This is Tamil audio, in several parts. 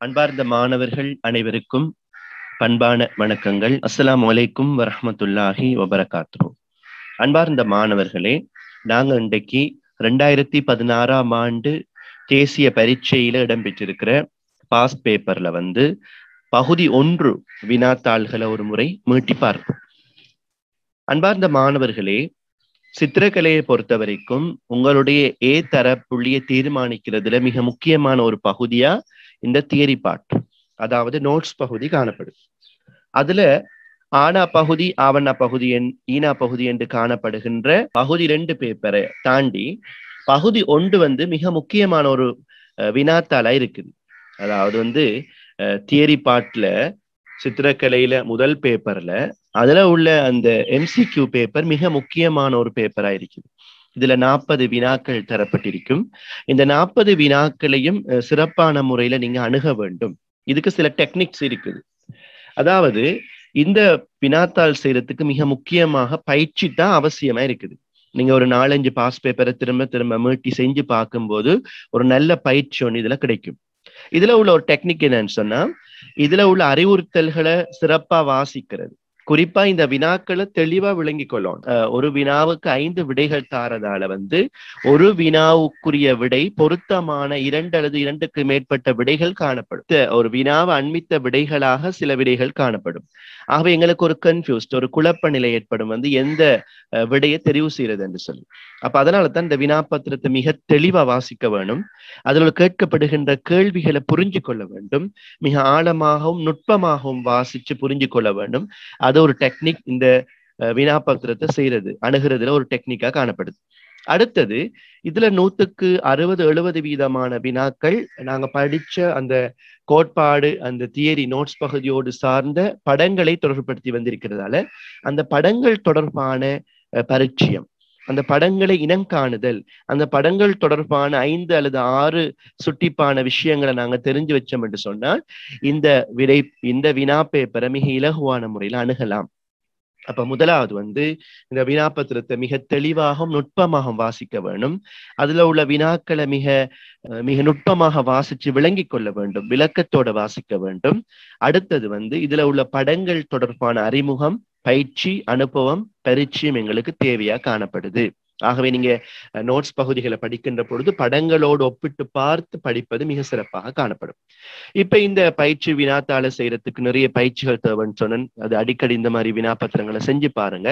அன்பார்ந்த மாணவர்கள் அனைவருக்கும் பண்பான வணக்கங்கள். அஸ்லாம் வலைக்கும் வரமத்துல்லாஹி வபரகாத்து அன்பார்ந்த மாணவர்களே நாங்க இன்றைக்கு ரெண்டாயிரத்தி பதினாறாம் ஆண்டு தேசிய பரீட்சையில இடம்பெற்றிருக்கிற பாஸ் பேப்பர்ல வந்து பகுதி ஒன்று வினாத்தாள்களை ஒரு முறை மீட்டி பார்ப்போம். அன்பார்ந்த மாணவர்களே சித்திரக்கலையை பொறுத்த வரைக்கும் உங்களுடைய ஏ தர புள்ளியை தீர்மானிக்கிறதுல மிக முக்கியமான ஒரு பகுதியா இந்த தியரி பார்ட் அதாவது நோட்ஸ் பகுதி காணப்படும். அதுல ஆனா பகுதி ஆவணா பகுதி என் ஈனா பகுதி என்று காணப்படுகின்ற பகுதி ரெண்டு பேப்பரை தாண்டி பகுதி ஒன்று வந்து மிக முக்கியமான ஒரு வினாத்தாளா இருக்குது. அதாவது வந்து தியரி பாட்ல சித்திரக்கலையில முதல் பேப்பர்ல அதுல உள்ள அந்த எம்சிக்யூ பேப்பர் மிக முக்கியமான ஒரு பேப்பரா இருக்குது. இதுல நாற்பது வினாக்கள் தரப்பட்டிருக்கும். இந்த நாற்பது வினாக்களையும் சிறப்பான முறையில நீங்க அணுக வேண்டும். இதுக்கு சில டெக்னிக்ஸ் இருக்குது. அதாவது இந்த வினாத்தாள் செய்யறதுக்கு மிக முக்கியமாக பயிற்சி தான் அவசியமா இருக்குது. நீங்க ஒரு நாலஞ்சு பாஸ் பேப்பரை திரும்ப திரும்ப மீட்டி செஞ்சு பார்க்கும்போது ஒரு நல்ல பயிற்சி ஒன்று இதுல கிடைக்கும். இதுல உள்ள ஒரு டெக்னிக் என்னன்னு சொன்னா இதுல உள்ள அறிவுறுத்தல்களை சிறப்பா வாசிக்கிறது. குறிப்பா இந்த வினாக்களை தெளிவா விளங்கி கொள்ளும் ஒரு வினாவுக்கு ஐந்து விடைகள் தாரதால வந்து ஒரு வினாவுக்குரிய விடை பொருத்தமான இரண்டு அல்லது இரண்டுக்கு மேற்பட்ட விடைகள் காணப்படும். ஒரு வினாவை அண்மித்த விடைகளாக சில விடைகள் காணப்படும். ஆகவே எங்களுக்கு ஒரு கன்ஃபியூஸ்ட் ஒரு குழப்ப நிலை ஏற்படும் வந்து எந்த விடையை தெரிவு செய்யறது என்று சொல்லி. அப்ப அதனால தான் இந்த வினாபத்திரத்தை மிக தெளிவா வாசிக்க வேணும். அதில் கேட்கப்படுகின்ற கேள்விகளை புரிஞ்சு கொள்ள வேண்டும். மிக ஆழமாகவும் நுட்பமாகவும் வாசிச்சு புரிஞ்சு கொள்ள வேண்டும். அது ஒரு டெக்னிக் இந்த வினாபத்திரத்தை செய்யறது அணுகிறதுல ஒரு டெக்னிக்கா காணப்படுது. அடுத்தது இதுல நூத்துக்கு அறுபது எழுபது வீதமான வினாக்கள் நாங்க படிச்ச அந்த கோட்பாடு அந்த தியரி நோட்ஸ் பகுதியோடு சார்ந்த படங்களை தொடர்புபடுத்தி வந்திருக்கிறதால அந்த படங்கள் தொடர்பான பரிச்சயம். அந்த படங்களை இனங்காணுதல் அந்த படங்கள் தொடர்பான ஐந்து அல்லது ஆறு சுட்டிப்பான விஷயங்களை நாங்க தெரிஞ்சு வச்சோம் என்று சொன்னால் இந்த விடை இந்த வினா பேப்பரை மிக இலகுவான முறையில அணுகலாம். அப்ப முதலாவது வந்து இந்த வினாபத்திரத்தை மிக தெளிவாகவும் நுட்பமாக வாசிக்க வேணும். அதுல உள்ள வினாக்களை மிக மிக நுட்பமாக வாசிச்சு விளங்கி கொள்ள வேண்டும் விளக்கத்தோட வாசிக்க வேண்டும். அடுத்தது வந்து இதுல உள்ள படங்கள் தொடர்பான அறிமுகம் பயிற்சி அனுபவம் பரிச்சயம் எங்களுக்கு தேவையா காணப்படுது. ஆகவே நீங்க நோட்ஸ் பகுதிகளை படிக்கின்ற பொழுது படங்களோடு ஒப்பிட்டு பார்த்து படிப்பது மிக சிறப்பாக காணப்படும். இப்ப இந்த பயிற்சி வினாத்தாள செய்யறதுக்கு நிறைய பயிற்சிகள் தேவைன்னு சொன்னேன். அது அடிக்கடி இந்த மாதிரி வினாபத்திரங்களை செஞ்சு பாருங்க.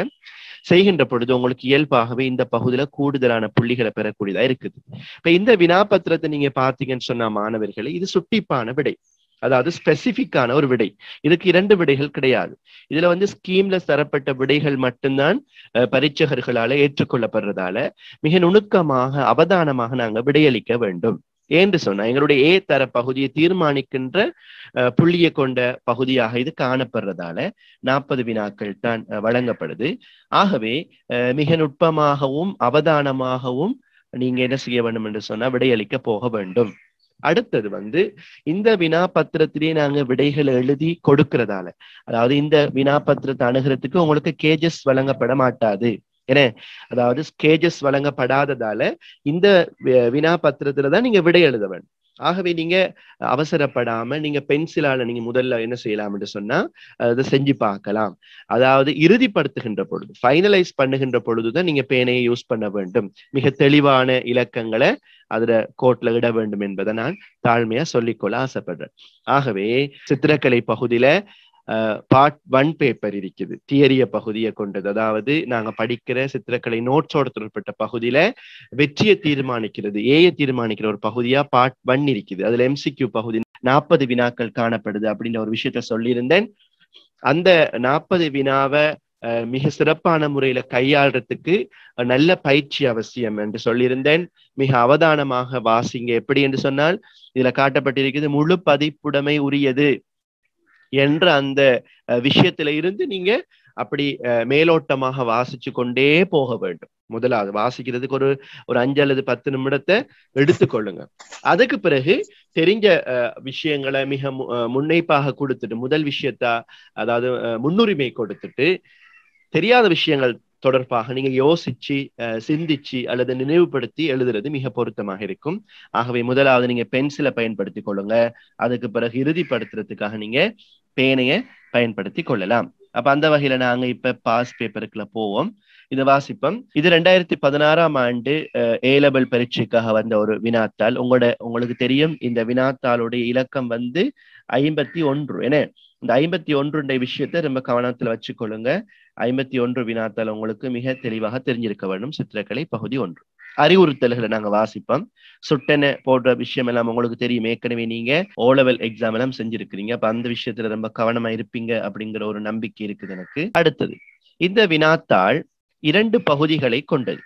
செய்கின்ற பொழுது உங்களுக்கு இயல்பாகவே இந்த பகுதியில கூடுதலான புள்ளிகளை பெறக்கூடியதா இருக்குது. இப்ப இந்த வினாபத்திரத்தை நீங்க பார்த்தீங்கன்னு சொன்ன மாணவர்களை இது சுட்டிப்பான விடை. அதாவது ஸ்பெசிபிக்கான ஒரு விடை. இதுக்கு இரண்டு விடைகள் கிடையாது. இதுல வந்து ஸ்கீம்ல தரப்பட்ட விடைகள் மட்டும்தான் பரீட்சகர்களால ஏற்றுக்கொள்ளப்படுறதால மிக நுணுக்கமாக அவதானமாக நாங்க விடையளிக்க வேண்டும். ஏன்று சொன்னா எங்களுடைய ஏ தர பகுதியை தீர்மானிக்கின்ற புள்ளியை கொண்ட பகுதியாக இது காணப்படுறதால நாற்பது வினாக்கள் தான் வழங்கப்படுது. ஆகவே மிக நுட்பமாகவும் அவதானமாகவும் நீங்க என்ன செய்ய வேண்டும் என்று சொன்னா விடையளிக்க போக வேண்டும். அடுத்தது வந்து இந்த வினா பத்திரத்திலேயே நாங்க விடைகளை எழுதி கொடுக்கறதால. அதாவது இந்த வினா பத்திரத்தை அணுகிறதுக்கு உங்களுக்கு கேஜஸ் வழங்கப்பட மாட்டாது. ஏன்னா அதாவது கேஜஸ் வழங்கப்படாததால இந்த வினா பத்திரத்துல தான் நீங்க விடை எழுத வேண்டும் ஆகவே நீங்க அவசரப்படாம நீங்க பென்சிலால நீங்க முதல்ல என்ன செய்யலாம் என்று சொன்னா அதை செஞ்சு பார்க்கலாம். அதாவது இறுதிப்படுத்துகின்ற பொழுது ஃபைனலைஸ் பண்ணுகின்ற பொழுதுதான் நீங்க பேனையை யூஸ் பண்ண வேண்டும். மிக தெளிவான இலக்கங்களை அதுல கோட்ல இட வேண்டும் என்பதை நான் தாழ்மையா சொல்லிக்கொள்ள ஆசைப்படுறேன். ஆகவே சித்திரக்கலை பகுதியில பார்ட் ஒன் பேப்பர் இருக்குது. தியரிய பகுதியை கொண்டது. அதாவது நாங்க படிக்கிற சித்திரக்கலை நோட்ஸோட தொடர்பட்ட பகுதியில வெற்றியை தீர்மானிக்கிறது. ஏய தீர்மானிக்கிற ஒரு பகுதியா பார்ட் ஒன் இருக்குது. அதுல எம்சிக்யூ பகுதி நாற்பது வினாக்கள் காணப்படுது அப்படின்ற ஒரு விஷயத்த சொல்லியிருந்தேன். அந்த நாற்பது வினாவை மிக சிறப்பான முறையில கையாளுறதுக்கு நல்ல பயிற்சி அவசியம் என்று சொல்லியிருந்தேன். மிக அவதானமாக வாசிங்க. எப்படி என்று சொன்னால் இதுல காட்டப்பட்டிருக்கிறது முழு பதிப்புடைமை உரியது. என்ற அந்த விஷயத்துல இருந்து நீங்க அப்படி மேலோட்டமாக வாசிச்சு கொண்டே போக வேண்டும். முதலாவது வாசிக்கிறதுக்கு ஒரு ஒரு அஞ்சு அல்லது பத்து நிமிடத்தை எடுத்துக்கொள்ளுங்க அதுக்கு பிறகு தெரிஞ்ச விஷயங்களை மிக முன்னைப்பாக கொடுத்துட்டு முதல் விஷயத்த அதாவது முன்னுரிமை கொடுத்துட்டு தெரியாத விஷயங்கள் தொடர்பாக நீங்க யோசிச்சு சிந்திச்சு அல்லது நினைவுபடுத்தி எழுதுறது மிக பொருத்தமாக இருக்கும். ஆகவே முதலாவது நீங்க பென்சிலை பயன்படுத்தி கொள்ளுங்க. அதுக்கு பிறகு இறுதிப்படுத்துறதுக்காக நீங்க பேனைய பயன்படுத்தி கொள்ளலாம். அப்ப அந்த வகையில நாங்க இப்ப பாஸ் பேப்பருக்குள்ள போவோம். இது வாசிப்போம். இது ரெண்டாயிரத்தி பதினாறாம் ஆண்டு ஏலபல் பரீட்சைக்காக வந்த ஒரு வினாத்தாள். உங்களோட உங்களுக்கு தெரியும் இந்த வினாத்தாளுடைய இலக்கம் வந்து ஐம்பத்தி ஒன்று. என்ன? இந்த ஐம்பத்தி ஒன்றுடைய விஷயத்த ரொம்ப கவனத்துல வச்சுக்கொள்ளுங்க. ஐம்பத்தி ஒன்று வினாத்தாள் உங்களுக்கு மிக தெளிவாக தெரிஞ்சிருக்க வேண்டும். சித்திரக்கலை பகுதி ஒன்று. அறிவுறுத்தல்களை நாங்க வாசிப்போம். சுட்டனை போடுற விஷயம் எல்லாம் உங்களுக்கு தெரியும். ஏற்கனவே நீங்க ஓ லெவல் எக்ஸாம் எல்லாம் செஞ்சிருக்கிறீங்க. அப்ப அந்த விஷயத்துல ரொம்ப கவனமா இருப்பீங்க அப்படிங்கிற ஒரு நம்பிக்கை இருக்குது எனக்கு. அடுத்தது இந்த வினாத்தாள் இரண்டு பகுதிகளை கொண்டது.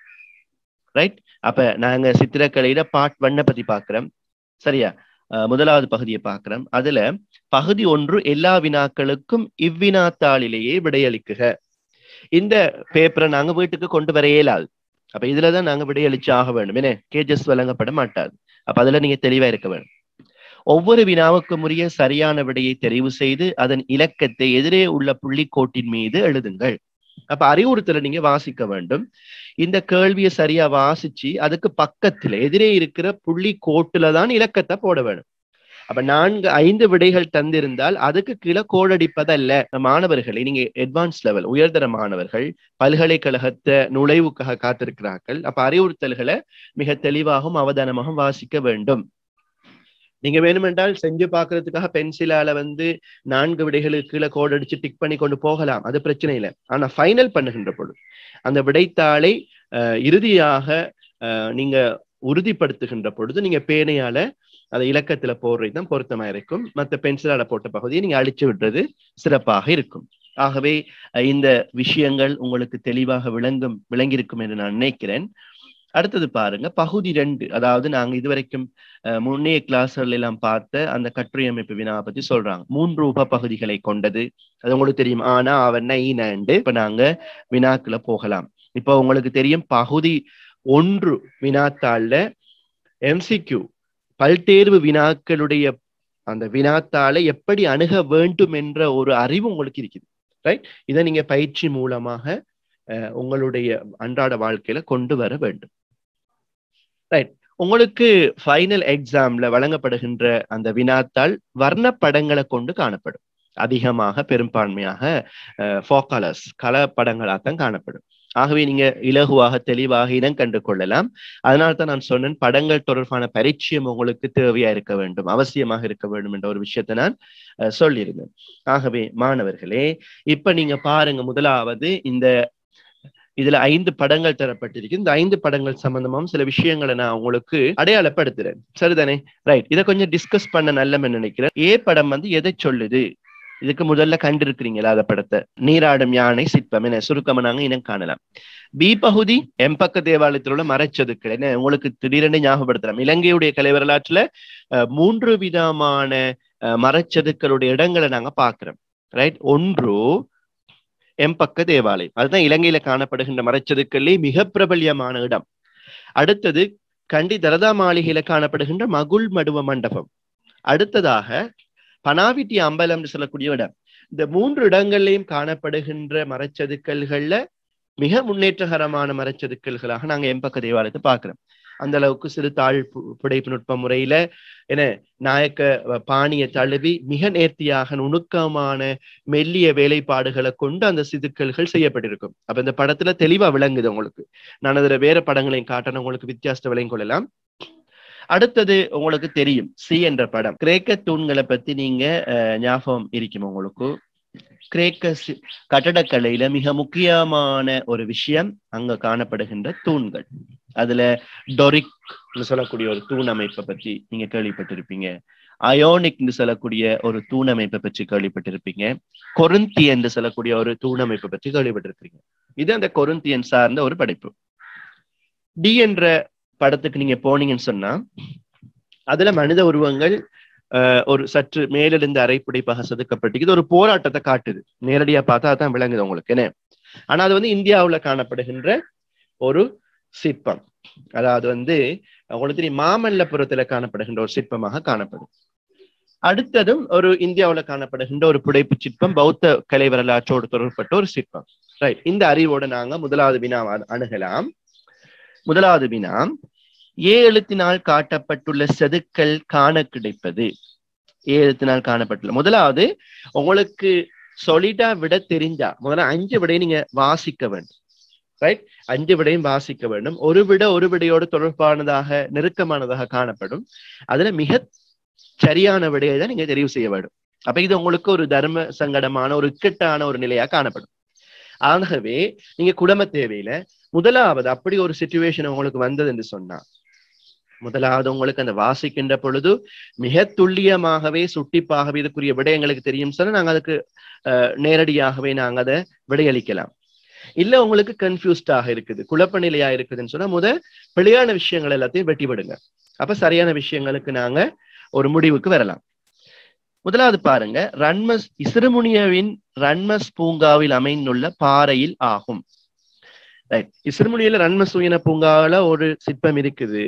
ரைட் அப்ப நாங்க சித்திரக்கலையில பாட் ஒன்னை பத்தி பாக்குறோம். சரியா? முதலாவது பகுதியை பார்க்கிறோம் அதுல பகுதி ஒன்று எல்லா வினாக்களுக்கும் இவ்வினாத்தாளிலேயே விடையளிக்குக. இந்த பேப்பரை நாங்க வீட்டுக்கு கொண்டு வர இயலாது அப்ப இதுலதான் நாங்க விடையளிச்சு ஆக வேண்டும். என்ன? கேஜஸ் வழங்கப்பட மாட்டாது. அப்ப அதுல நீங்க தெளிவா இருக்க வேண்டும். ஒவ்வொரு வினாவுக்கும் உரிய சரியான விடையை தெரிவு செய்து அதன் இலக்கத்தை எதிரே உள்ள புள்ளிக்கோட்டின் மீது எழுதுங்கள். அப்ப அறிவுறுத்தலை நீங்க வாசிக்க வேண்டும். இந்த கேள்வியை சரியா வாசிச்சு அதுக்கு பக்கத்துல எதிரே இருக்கிற புள்ளி கோட்டுல தான் இலக்கத்தை போட வேணும் அப்ப நான்கு ஐந்து விடைகள் தந்திருந்தால் அதுக்கு கீழே கோடடிப்பதல்ல. மாணவர்களை நீங்க அட்வான்ஸ் லெவல் உயர்தர மாணவர்கள் பல்கலைக்கழகத்தை நுழைவுக்காக காத்திருக்கிறார்கள். அப்ப அறிவுறுத்தல்களை மிக தெளிவாகவும் அவதானமாகவும் வாசிக்க வேண்டும். நீங்க வேணுமென்றால் செஞ்சு பாக்குறதுக்காக பென்சிலால வந்து நான்கு விடைகளுக்கு கீழே கோடு அடிச்சு டிக் பண்ணி கொண்டு போகலாம். அது பிரச்சனை இல்லை. ஆனா ஃபைனல் பண்ணுகின்ற பொழுது அந்த விடைத்தாளை இறுதியாக நீங்க உறுதிப்படுத்துகின்ற பொழுது நீங்க பேனையால அதை இலக்கத்துல போடுறது தான் பொருத்தமா இருக்கும். மற்ற பென்சிலால போட்ட பகுதியை நீங்க அழிச்சு விடுறது சிறப்பாக இருக்கும். ஆகவே இந்த விஷயங்கள் உங்களுக்கு தெளிவாக விளங்கும் விளங்கியிருக்கும் என்று நான் நினைக்கிறேன். அடுத்தது பாருங்க பகுதி ரெண்டு. அதாவது நாங்க இதுவரைக்கும் முன்னைய கிளாஸ்கள் எல்லாம் பார்த்த அந்த கட்டுரை அமைப்பு வினாவை பத்தி சொல்றாங்க. மூன்று உப பகுதிகளை கொண்டது. அது உங்களுக்கு தெரியும். ஆனா அவன் ஈனண்டு இப்ப நாங்க வினாக்குள்ள போகலாம். இப்போ உங்களுக்கு தெரியும் பகுதி ஒன்று வினாத்தாள்ல எம்சிக்யூ பல்தேர்வு வினாக்களுடைய அந்த வினாத்தாளை எப்படி அணுக வேண்டும் என்ற ஒரு அறிவு உங்களுக்கு இருக்குது ரைட் இதை நீங்க பயிற்சி மூலமாக உங்களுடைய அன்றாட வாழ்க்கையில கொண்டு வர வேண்டும் ரைட் உங்களுக்கு ஃபைனல் எக்ஸாம்ல வழங்கப்படுகின்ற அந்த வினாத்தாள் வர்ணப்படங்களை கொண்டு காணப்படும். அதிகமாக பெரும்பான்மையாக ஃபோக்கலர்ஸ் கலப்படங்களாகத்தான் காணப்படும். ஆகவே நீங்க இலகுவாக தெளிவாக இனம் கண்டு கொள்ளலாம் அதனால தான் நான் சொன்னேன் படங்கள் தொடர்பான பரிச்சயம் உங்களுக்கு தேவையா இருக்க வேண்டும் அவசியமாக இருக்க வேண்டும் என்ற ஒரு விஷயத்தை நான் சொல்லியிருந்தேன். ஆகவே மாணவர்களே இப்ப நீங்க பாருங்க முதலாவது இந்த இதுல ஐந்து படங்கள் தரப்பட்டிருக்கு இந்த ஐந்து படங்கள் சம்பந்தமாவும் சில விஷயங்களை நான் உங்களுக்கு அடையாளப்படுத்துறேன். சரிதானே? ரைட் இதை கொஞ்சம் டிஸ்கஸ் பண்ண நல்லமே நினைக்கிறேன். ஏ படம் வந்து எதை சொல்லுது? இதுக்கு முதல்ல கண்டிருக்கிறீங்களா அந்த படத்தை? நீராடும் யானை சிற்பம் என சுருக்கமா நாங்க இனம் காணலாம். பி பகுதி எம்பக்க தேவாலயத்தில் உள்ள மறைச்சதுக்கள் என்ன உங்களுக்கு திடீரென்று ஞாபகப்படுத்தலாம். இலங்கையுடைய கலை வரலாற்றுல மூன்று விதமான மறைச்சதுக்களுடைய இடங்களை நாங்க பாக்குறோம் ரைட் ஒன்று எம்பக்க தேவாலயம். அதுதான் இலங்கையில காணப்படுகின்ற மறைச்சதுக்களே மிக பிரபல்யமான இடம். அடுத்தது கண்டி தரதா மாளிகையில காணப்படுகின்ற மகுள் மடுவ மண்டபம். அடுத்ததாக பனாவிட்டி அம்பலம் சொல்லக்கூடிய இடம். இந்த மூன்று இடங்கள்லையும் காணப்படுகின்ற மரச்சதுக்கல்கள்ல மிக முன்னேற்றகரமான மரச்சதுக்கல்களாக நாங்க எம்பக்க தேவாலயத்தை பாக்குறோம் அந்த அளவுக்கு சிறு தாழ் புடைப்பு நுட்ப முறையில என நாயக்க பாணியை தழுவி மிக நேர்த்தியாக நுணுக்கமான மெல்லிய வேலைப்பாடுகளை கொண்டு அந்த சிதுக்கல்கள் செய்யப்பட்டிருக்கும். அப்ப இந்த படத்துல தெளிவா விளங்குது உங்களுக்கு. நான் அதுல வேற படங்களையும் காட்டணும். உங்களுக்கு வித்தியாசத்தை விளங்கி கொள்ளலாம். அடுத்தது உங்களுக்கு தெரியும். சி என்ற படம். கிரேக்க தூண்களை பத்தி நீங்க ஞாபகம் இருக்கும் உங்களுக்கு? கிரேக்க கட்டடக்கலையில மிக முக்கியமான ஒரு விஷயம் அங்க காணப்படுகின்ற தூண்கள். அதுல டொரிக் சொல்லக்கூடிய ஒரு தூண் அமைப்பை பற்றி நீங்க கேள்விப்பட்டிருப்பீங்க. அயோனிக் சொல்லக்கூடிய ஒரு தூண் அமைப்பை பற்றி கேள்விப்பட்டிருப்பீங்க. கொருந்தி என்று சொல்லக்கூடிய ஒரு தூண் அமைப்பை பற்றி கேள்விப்பட்டிருப்பீங்க. இது அந்த கொருந்தியன் சார்ந்த ஒரு படைப்பு. டி என்ற படத்துக்கு நீங்க போனீங்கன்னு சொன்னா அதுல மனித உருவங்கள் ஒரு சற்று மேலிருந்து அரைப்பிடிப்பாக செதுக்கப்பட்டு இது ஒரு போராட்டத்தை காட்டுது. நேரடியா பார்த்தா அதான் விளங்குது உங்களுக்கு என்ன? ஆனா அது வந்து இந்தியாவுல காணப்படுகின்ற ஒரு சிற்பம். அதாவது வந்து உங்களுக்கு தெரியும் மாமல்லபுரத்துல காணப்படுகின்ற ஒரு சிற்பமாக காணப்படும். அடுத்ததும் ஒரு இந்தியாவுல காணப்படுகின்ற ஒரு புடைப்பு சிற்பம் பௌத்த கலை வரலாற்றோடு தொடர்பட்ட ஒரு சிற்பம். ரைட் இந்த அறிவோட நாங்க முதலாவது வினா அணுகலாம். முதலாவது வினா ஏ எழுத்தினால் காட்டப்பட்டுள்ள செதுக்கல் காண கிடைப்பது. ஏ எழுத்தினால் காணப்பட்டுள்ள. முதலாவது உங்களுக்கு சொலிடா விட தெரிஞ்சா முதல்ல அஞ்சு விடையும் நீங்க வாசிக்க வேண்டும். ரைட் அஞ்சு விடையும் வாசிக்க வேண்டும். ஒரு விட ஒரு விடையோடு தொடர்பானதாக நெருக்கமானதாக காணப்படும். அதுல மிக சரியான விடையை தான் நீங்க தெரிவு செய்ய வேண்டும். அப்ப இது உங்களுக்கு ஒரு தர்ம சங்கடமான ஒரு இக்கட்டான ஒரு நிலையா காணப்படும். ஆகவே நீங்க குடும்ப தேவையில முதலாவது அப்படி ஒரு சுச்சுவேஷன் உங்களுக்கு வந்தது என்று சொன்னா முதலாவது உங்களுக்கு அந்த வாசிக்கின்ற பொழுது மிக துல்லியமாகவே சுட்டிப்பாகவே இதுக்குரிய விடை எங்களுக்கு தெரியும் சொன்னா நாங்க அதுக்கு நேரடியாகவே நாங்க அதை விடையளிக்கலாம். இல்ல உங்களுக்கு கன்ஃபியூஸ்டாக இருக்குது குழப்ப நிலையா இருக்குதுன்னு சொன்னா முத பிழையான விஷயங்கள் எல்லாத்தையும் வெட்டி விடுங்க அப்ப சரியான விஷயங்களுக்கு நாங்க ஒரு முடிவுக்கு வரலாம். முதலாவது பாருங்க ரன்மஸ் இசிறுமுனியவின் ரன்மஸ் பூங்காவில் அமைந்துள்ள பாறையில் ஆகும். இசிறுமுனியில ரன்மஸ் உயின பூங்காவில ஒரு சிற்பம் இருக்குது.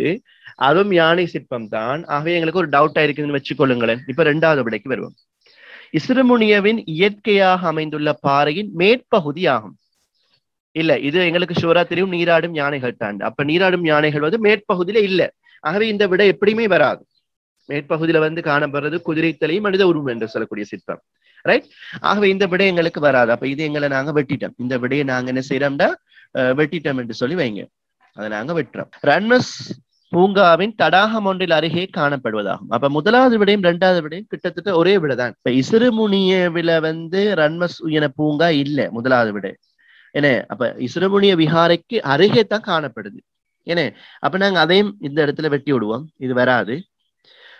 அதுவும் யானை சிற்பம் தான். ஆகவே எங்களுக்கு ஒரு டவுட்டா இருக்குதுன்னு வச்சுக்கொள்ளுங்களேன். இப்ப ரெண்டாவது விடைக்கு வருவோம். இசுருமுனியவின் இயற்கையாக அமைந்துள்ள பாறையின் மேற்பகுதி ஆகும் இல்ல இது எங்களுக்கு ஷுவரா தெரியும். நீராடும் யானைகள் தாண்டு அப்ப நீராடும் யானைகள் வந்து மேற்பகுதியில இல்ல. ஆகவே இந்த விடை எப்படியுமே வராது. மேற்பகுதியில வந்து காணப்படுறது குதிரை தலை மனித உருவம் என்று சொல்லக்கூடிய சிற்பம். ரைட் ஆகவே இந்த விடை எங்களுக்கு வராது. அப்ப இது எங்களை நாங்க வெட்டிட்டோம். இந்த விடையை நாங்க என்ன செய்யறோம்டா வெட்டிட்டோம் என்று சொல்லி வைங்க. அதை நாங்க வெட்டுறோம். ரன்மஸ் பூங்காவின் தடாகம் ஒன்றில் அருகே காணப்படுவதாகும். அப்ப முதலாவது விடையும் இரண்டாவது விடையும் கிட்டத்தட்ட ஒரே விடைதான் இப்ப இசுருமுனியவில வந்து ரன்மஸ் உயன பூங்கா இல்ல முதலாவது விடை. என்ன அப்ப இசுரமுனிய விஹாரைக்கு அருகே தான் காணப்படுது. ஏன்னா அப்ப நாங்க அதையும் இந்த இடத்துல வெட்டி விடுவோம். இது வராது.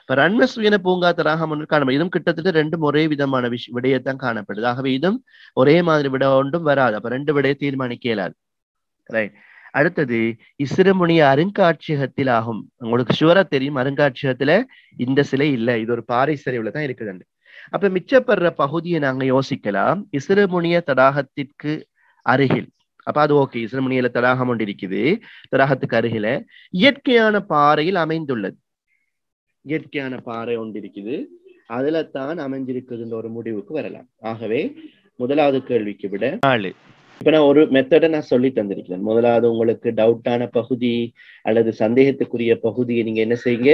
இப்ப ரன்மஸ் உயன பூங்கா தராகம் ஒன்று காணப்படும் இதுவும் கிட்டத்தட்ட ரெண்டும் ஒரே விதமான விஷ விடையத்தான் காணப்படுது. ஆகவே இதுவும் ஒரே மாதிரி விட ஒன்றும் வராது. அப்ப ரெண்டு விடையை தீர்மானிக்க இயலாது. ரைட் அடுத்தது இசுரமுனிய அருங்காட்சியகத்தில் ஆகும் உங்களுக்கு ஷுவரா தெரியும் அருங்காட்சியகத்துல இந்த சிலை இல்ல. இது ஒரு பாறை சரிவுல தான் இருக்குதுண்டு. அப்ப மிச்சப்படுற பகுதியை நாங்க யோசிக்கலாம். இசுரமுனிய தடாகத்திற்கு அருகில். அப்ப அது ஓகே இசுரமுனியில தடாகம் ஒன்று இருக்குது. தடாகத்துக்கு அருகில இயற்கையான பாறையில் அமைந்துள்ளது. இயற்கையான பாறை ஒன்று இருக்குது. அதுல தான் அமைஞ்சிருக்குதுன்ற ஒரு முடிவுக்கு வரலாம். ஆகவே முதலாவது கேள்விக்கு விட நாலு. இப்ப நான் ஒரு மெத்தடை நான் சொல்லி தந்திருக்கிறேன். முதலாவது உங்களுக்கு டவுட்டான பகுதி அல்லது சந்தேகத்துக்குரிய பகுதியை நீங்க என்ன செய்யுங்க?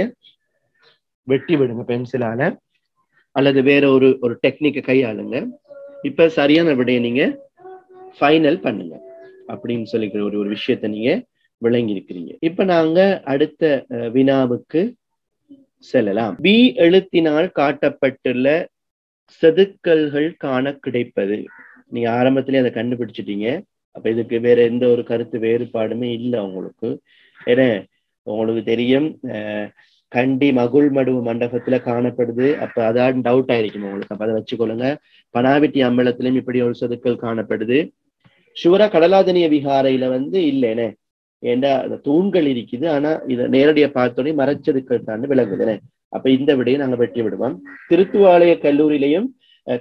வெட்டி விடுங்க பென்சிலால அல்லது வேற ஒரு ஒரு டெக்னிக்கை கையாளுங்க. இப்ப சரியான விடையை நீங்க ஃபைனல் பண்ணுங்க. அப்படின்னு சொல்லிக்கிற ஒரு ஒரு விஷயத்த நீங்க விளங்கி இருக்கிறீங்க இப்ப நாங்க அடுத்த வினாவுக்கு செல்லலாம். பி எழுத்தினால் காட்டப்பட்டுள்ள செதுக்கல்கள் காண கிடைப்பது. நீங்க ஆரம்பத்திலே அதை கண்டுபிடிச்சிட்டீங்க. அப்ப இதுக்கு வேற எந்த ஒரு கருத்து வேறுபாடுமே இல்லை உங்களுக்கு ஏன்னா உங்களுக்கு தெரியும் கண்டி மகுள் மடுவு மண்டபத்துல காணப்படுது. அப்ப அதான் டவுட் ஆயிருக்கும் உங்களுக்கு. அப்ப அதை வச்சுக்கொள்ளுங்க. பனாவிட்டி அம்பலத்திலும் இப்படி ஒரு செதுக்கல் காணப்படுது. சுவரா கடலாதனிய விகாரையில வந்து இல்லைனே ஏண்டா அந்த தூண்கள் இருக்குது. ஆனா இதை நேரடியா பார்த்தோடனே மறைச்சதுக்கள் தான் விளங்குதுனே அப்ப இந்த விடையை நாங்க வெட்டி விடுவோம் திருத்துவாலய கல்லூரியிலையும்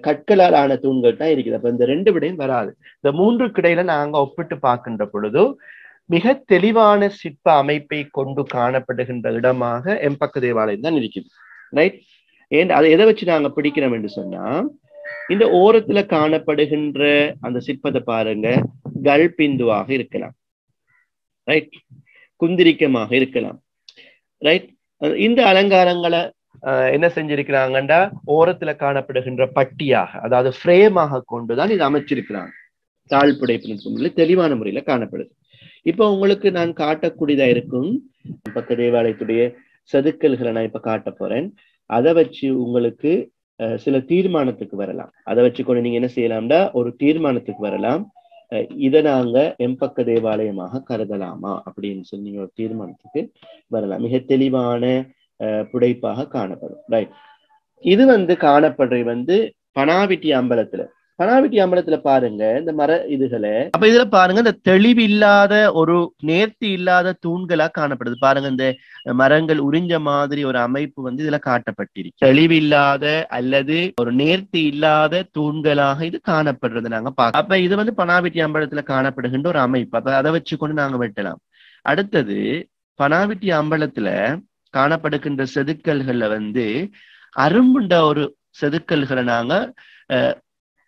கற்களால் ஆன தூண்கள் தான் இருக்குது. அப்ப இந்த ரெண்டு விடையும் வராது. இந்த மூன்று கிடையில நாங்க ஒப்பிட்டு பார்க்கின்ற பொழுது மிக தெளிவான சிற்ப அமைப்பை கொண்டு காணப்படுகின்ற இடமாக எம்பக்க தேவாலயம் தான் இருக்குது ரைட் ஏன் அதை எதை வச்சு நாங்க பிடிக்கிறோம் என்று சொன்னா இந்த ஓரத்துல காணப்படுகின்ற அந்த சிற்பத்தை பாருங்க கல் பிந்துவாக இருக்கலாம். ரைட் குந்திரிக்கமாக இருக்கலாம். ரைட் இந்த அலங்காரங்களை என்ன செஞ்சிருக்கிறாங்கண்டா? ஓரத்துல காணப்படுகின்ற பட்டியாக அதாவது ஃப்ரேமாக கொண்டுதான் இது அமைச்சிருக்கிறாங்க. தாழ்புடைப்பு தெளிவான முறையில காணப்படுது. இப்போ உங்களுக்கு நான் காட்டக்கூடியதா இருக்கும் பக்க தேவாலயத்துடைய செதுக்கல்களை நான் இப்ப காட்ட போறேன். அதை வச்சு உங்களுக்கு சில தீர்மானத்துக்கு வரலாம். அதை வச்சு கொண்டு நீங்க என்ன செய்யலாம்டா? ஒரு தீர்மானத்துக்கு வரலாம். இதை நாங்க எம்பக்க தேவாலயமாக கருதலாமா? அப்படின்னு சொல்லி நீங்க ஒரு தீர்மானத்துக்கு வரலாம். மிக தெளிவான புடைப்பாக காணப்படும். ரைட் இது வந்து காணப்படுறது வந்து பனாவிட்டி அம்பலத்துல. பனாவிட்டி அம்பலத்துல பாருங்க இந்த மர இதுகளை. அப்ப இதுல பாருங்க இந்த தெளிவில்லாத ஒரு நேர்த்தி இல்லாத தூண்களா காணப்படுது. பாருங்க இந்த மரங்கள் உறிஞ்ச மாதிரி ஒரு அமைப்பு வந்து இதுல காட்டப்பட்டிருக்கு. தெளிவில்லாத அல்லது ஒரு நேர்த்தி இல்லாத தூண்களாக இது காணப்படுறது நாங்க பார்க்க அப்ப இது வந்து பனாவிட்டி அம்பலத்துல காணப்படுகின்ற ஒரு அமைப்பு. அப்ப அதை வச்சு கொண்டு நாங்க வெட்டலாம். அடுத்தது பனாவிட்டி அம்பலத்துல காணப்படுகின்ற செதுக்கல்கள்ல வந்து அரும்புண்ட ஒரு செதுக்கல்களை நாங்க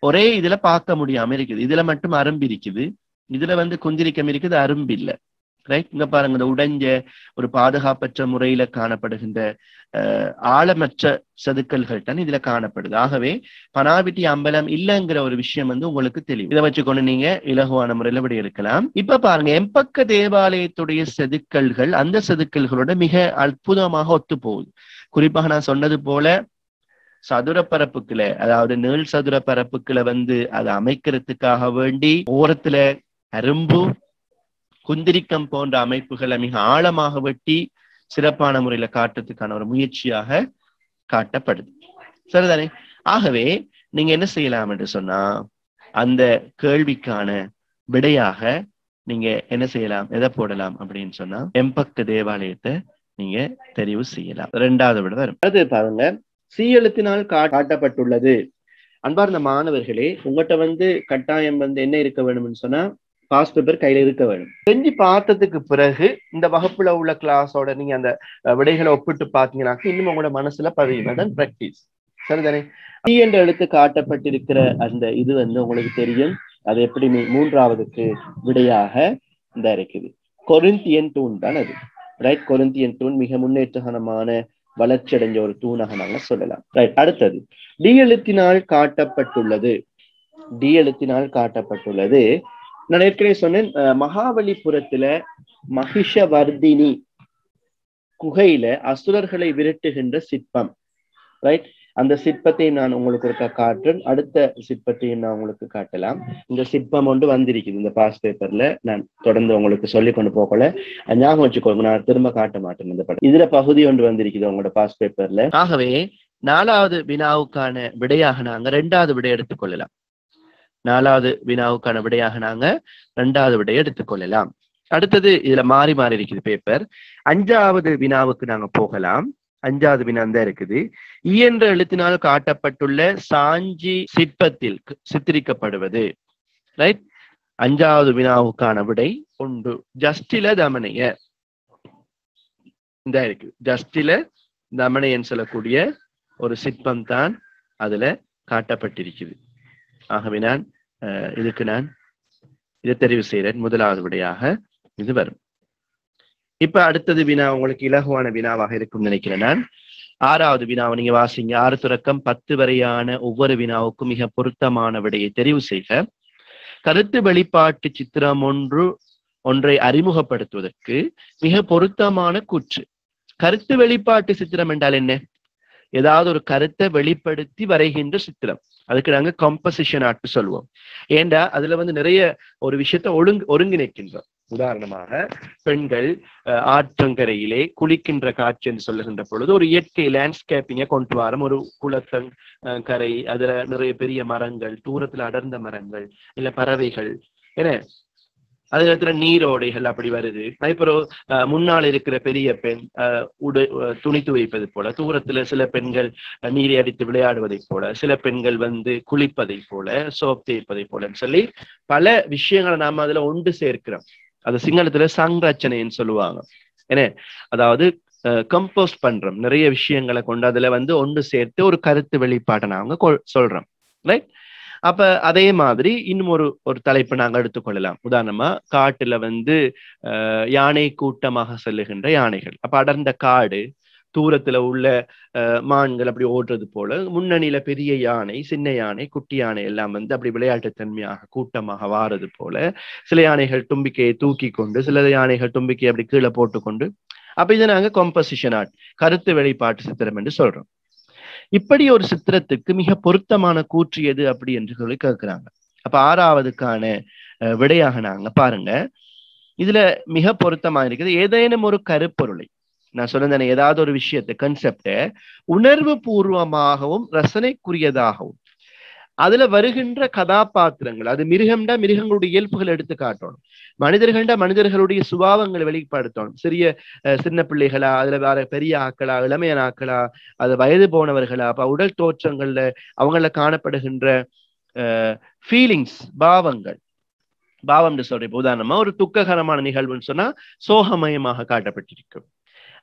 ஒரே இதுல பார்க்க முடியாம இருக்குது. இதுல மட்டும் அரும்பு இருக்குது இதுல வந்து குந்திரிக்கம் இருக்குது அரும்பு இல்லை ரைட் இங்க பாருங்க இந்த உடைஞ்ச ஒரு பாதுகாப்பற்ற முறையில காணப்படுகின்ற அஹ் ஆழமற்ற செதுக்கல்கள் தான் இதுல காணப்படுது. ஆகவே பனாபிட்டி அம்பலம் இல்லைங்கிற ஒரு விஷயம் வந்து உங்களுக்கு தெரியும் இதை வச்சுக்கொண்டு நீங்க இலகுவான முறையில விட இருக்கலாம் இப்ப பாருங்க எம்பக்க தேவாலயத்துடைய செதுக்கல்கள் அந்த செதுக்கல்களோட மிக அற்புதமாக ஒத்து போகுது குறிப்பாக நான் சொன்னது போல சதுர பரப்புக்குள்ள அதாவது நீள் சதுர பரப்புக்குள்ள வந்து அதை அமைக்கிறதுக்காக வேண்டி ஓரத்துல அரும்பு குந்திரிக்கம் போன்ற அமைப்புகளை மிக ஆழமாக வெட்டி சிறப்பான முறையில காட்டுறதுக்கான ஒரு முயற்சியாக காட்டப்படுது. சரிதானே? ஆகவே நீங்க என்ன செய்யலாம் என்று சொன்னா அந்த கேள்விக்கான விடையாக நீங்க என்ன செய்யலாம் எதை போடலாம் அப்படின்னு சொன்னா எம்பக்க தேவாலயத்தை நீங்க தெரிவு செய்யலாம். ரெண்டாவது விட வரும். அது பாருங்க சி எழுத்தினால் காட்டப்பட்டுள்ளது. அன்பார்ந்த மாணவர்களே உங்கள்கிட்ட வந்து கட்டாயம் வந்து என்ன இருக்க வேணும்னு சொன்னா பாஸ் பேப்பர் கையில இருக்க வேண்டும். செஞ்சு பார்த்ததுக்கு பிறகு இந்த வகுப்புல உள்ள கிளாஸோட நீங்க அந்த விடைகளை ஒப்பிட்டு பார்த்தீங்கன்னாக்க இன்னும் உங்களோட மனசுல பதியும். அதான் பிராக்டிஸ் சரிதானே? டி என்ற எழுத்து காட்டப்பட்டிருக்கிற அந்த இது வந்து உங்களுக்கு தெரியும். அது எப்படி? மூன்றாவதுக்கு விடையாக இந்த இருக்குது. கொரிந்தியன் தூண் தான் அது. ரைட் கொரிந்தியன் தூண் மிக முன்னேற்றகரமான வளர்ச்சி அடைஞ்ச ஒரு தூணாக நாங்க சொல்லலாம். ரைட் அடுத்தது டி எழுத்தினால் காட்டப்பட்டுள்ளது. டி எழுத்தினால் காட்டப்பட்டுள்ளது. நான் ஏற்கனவே சொன்னேன் மகாபலிபுரத்துல மகிஷவர்தினி குகையில அசுரர்களை விரட்டுகின்ற சிற்பம். ரைட் அந்த சிற்பத்தை நான் உங்களுக்கு இருக்க காட்டுறேன். அடுத்த சிற்பத்தையும் நான் உங்களுக்கு காட்டலாம். இந்த சிற்பம் ஒன்று வந்திருக்குது. இந்த பாஸ் பேப்பர்ல நான் தொடர்ந்து உங்களுக்கு சொல்லி கொண்டு போகல. ஞாபகம் வச்சுக்கோங்க. நான் திரும்ப காட்ட மாட்டேன் இந்த படம். இதுல பகுதி ஒன்று வந்திருக்குது உங்களோட பாஸ் பேப்பர்ல ஆகவே நாலாவது வினாவுக்கான விடையாக நாங்க ரெண்டாவது விடை எடுத்துக்கொள்ளலாம் நாலாவது வினாவுக்கான விடையாக நாங்க ரெண்டாவது விடை எடுத்துக்கொள்ளலாம் அடுத்தது இதுல மாறி மாறி இருக்குது பேப்பர் அஞ்சாவது வினாவுக்கு நாங்க போகலாம். அஞ்சாவது வினா தான் இருக்குது. இயன்ற எழுத்தினால் காட்டப்பட்டுள்ள சாஞ்சி சிற்பத்தில் சித்தரிக்கப்படுவது. ரைட் அஞ்சாவது வினாவுக்கான விடை உண்டு ஜஸ்டில தமனைய. இந்த இருக்கு. ஜஸ்டில தமனையன் சொல்லக்கூடிய ஒரு சிற்பம் தான் அதுல காட்டப்பட்டிருக்குது. ஆகவே நான் இதுக்கு நான் இதை தெரிவு செய்கிறேன். முதலாவது விடையாக இது வரும். இப்ப அடுத்தது வினா உங்களுக்கு இலகுவான வினாவாக இருக்கும் நினைக்கிறேன் நான். ஆறாவது வினாவை நீங்க வாசிங்க. ஆறு துறக்கம் பத்து வரையான ஒவ்வொரு வினாவுக்கும் மிக பொருத்தமான விடையை தெரிவு செய்க. கருத்து வெளிப்பாட்டு சித்திரம் ஒன்று ஒன்றை அறிமுகப்படுத்துவதற்கு மிக பொருத்தமான கூற்று. கருத்து வெளிப்பாட்டு சித்திரம் என்றால் என்ன? ஏதாவது ஒரு கருத்தை வெளிப்படுத்தி வரைகின்ற சித்திரம். அதுக்கு நாங்க கம்பசிஷன் ஆர்ட் சொல்லுவோம். ஏண்டா? அதுல வந்து நிறைய ஒரு விஷயத்த ஒழுங்கு ஒருங்கிணைக்கின்றோம். உதாரணமாக பெண்கள் ஆற்றங்கரையிலே குளிக்கின்ற காட்சி என்று சொல்லுகின்ற பொழுது ஒரு இயற்கை லேண்ட்ஸ்கேப்பிங்க கொண்டு வரோம். ஒரு குளத்தங் கரை அதுல நிறைய பெரிய மரங்கள் தூரத்துல அடர்ந்த மரங்கள் இல்ல பறவைகள் என அதே நேரத்துல நீரோடைகள் அப்படி வருது. அப்புறம் முன்னால் இருக்கிற பெரிய பெண் உடை துணி துவைப்பது போல தூரத்துல சில பெண்கள் நீரை அடித்து விளையாடுவதை போல சில பெண்கள் வந்து குளிப்பதை போல சோப் தேய்ப்பதை போலன்னு சொல்லி பல விஷயங்களை நாம அதுல ஒன்று சேர்க்கிறோம். அது சிங்களத்துல சங்கரச்சனைன்னு சொல்லுவாங்க. ஏன்னா அதாவது கம்போஸ்ட் பண்றோம். நிறைய விஷயங்களை கொண்டு அதுல வந்து ஒன்று சேர்த்து ஒரு கருத்து வெளிப்பாட்டை நாங்க சொல்றோம். ரைட் அப்ப அதே மாதிரி இன்னும் ஒரு ஒரு தலைப்பு நாங்க எடுத்துக்கொள்ளலாம். உதாரணமா காட்டுல வந்து அஹ் யானை கூட்டமாக செல்லுகின்ற யானைகள். அப்ப அடர்ந்த காடு தூரத்துல உள்ள மான்கள் அப்படி ஓடுறது போல முன்னணியில பெரிய யானை சின்ன யானை குட்டி யானை எல்லாம் வந்து அப்படி விளையாட்டு தன்மையாக கூட்டமாக வாரது போல சில யானைகள் தும்பிக்கையை தூக்கி கொண்டு சில யானைகள் தும்பிக்கையை அப்படி கீழே போட்டுக்கொண்டு அப்ப இதை நாங்க காம்பசிஷன் ஆர்ட் கருத்து வெளிப்பாட்டு சித்திரம் என்று சொல்றோம். இப்படி ஒரு சித்திரத்துக்கு மிக பொருத்தமான கூற்று எது அப்படி என்று சொல்லி கேட்கிறாங்க அப்ப ஆறாவதுக்கான விடையாக நாங்க பாருங்க. இதுல மிக பொருத்தமா இருக்குது. ஏதேனும் ஒரு கருப்பொருளை நான் சொன்னேன் ஏதாவது ஒரு விஷயத்தை கன்செப்ட உணர்வு பூர்வமாகவும் ரசனைக்குரியதாகவும் அதுல வருகின்ற கதாபாத்திரங்கள் அது மிருகம்டா மிருகங்களுடைய இயல்புகளை எடுத்து காட்டணும். மனிதர்கள்டா மனிதர்களுடைய சுபாவங்களை வெளிப்படுத்தணும். சிறிய சின்ன பிள்ளைகளா அதுல வேற பெரிய ஆக்களா இளமையன் ஆக்களா அது வயது போனவர்களா அப்ப உடல் தோற்றங்கள்ல அவங்கள காணப்படுகின்ற ஃபீலிங்ஸ் பாவங்கள். பாவம் சொல்ற உதாரணமா ஒரு துக்ககரமான நிகழ்வுன்னு சொன்னா சோகமயமாக காட்டப்பட்டிருக்கும்.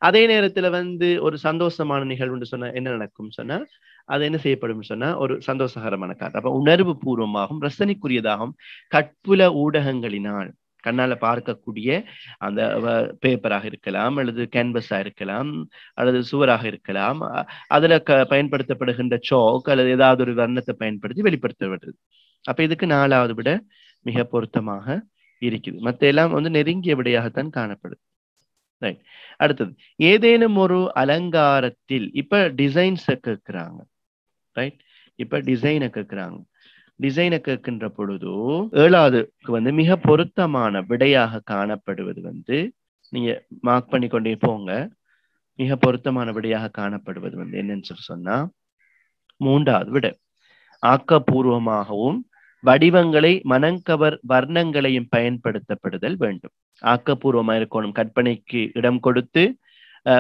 அதே நேரத்துல வந்து ஒரு சந்தோஷமான நிகழ்வுன்னு சொன்னா என்ன நடக்கும் சொன்னா அது என்ன செய்யப்படும் சொன்னா ஒரு சந்தோஷகரமான காற்று. அப்ப உணர்வு பூர்வமாகவும் ரசனைக்குரியதாகவும் கற்புல ஊடகங்களினால் கண்ணால பார்க்கக்கூடிய அந்த பேப்பராக இருக்கலாம் அல்லது கேன்வஸா இருக்கலாம் அல்லது சுவராக இருக்கலாம் அதுல க பயன்படுத்தப்படுகின்ற சாக் அல்லது ஏதாவது ஒரு வர்ணத்தை பயன்படுத்தி வெளிப்படுத்தப்படுது. அப்ப இதுக்கு நாலாவது விட மிக பொருத்தமாக இருக்குது. மத்த எல்லாம் வந்து நெருங்கிய விடையாகத்தான் காணப்படுது. ரைட் அடுத்தது ஏதேனும் ஒரு அலங்காரத்தில் இப்ப டிசைன்ஸை கேட்கிறாங்க ரைட் இப்ப டிசைனை கேட்கிறாங்க டிசைனை கேட்கின்ற பொழுது ஏழாவதுக்கு வந்து மிக பொருத்தமான விடையாக காணப்படுவது வந்து நீங்க மார்க் பண்ணி கொண்டே போங்க. மிக பொருத்தமான விடையாக காணப்படுவது வந்து என்னன்னு சொல்லி சொன்னா மூன்றாவது விட. ஆக்கப்பூர்வமாகவும் வடிவங்களை மனங்கவர் வர்ணங்களையும் பயன்படுத்தப்படுதல் வேண்டும். ஆக்கப்பூர்வமா இருக்கணும். கற்பனைக்கு இடம் கொடுத்து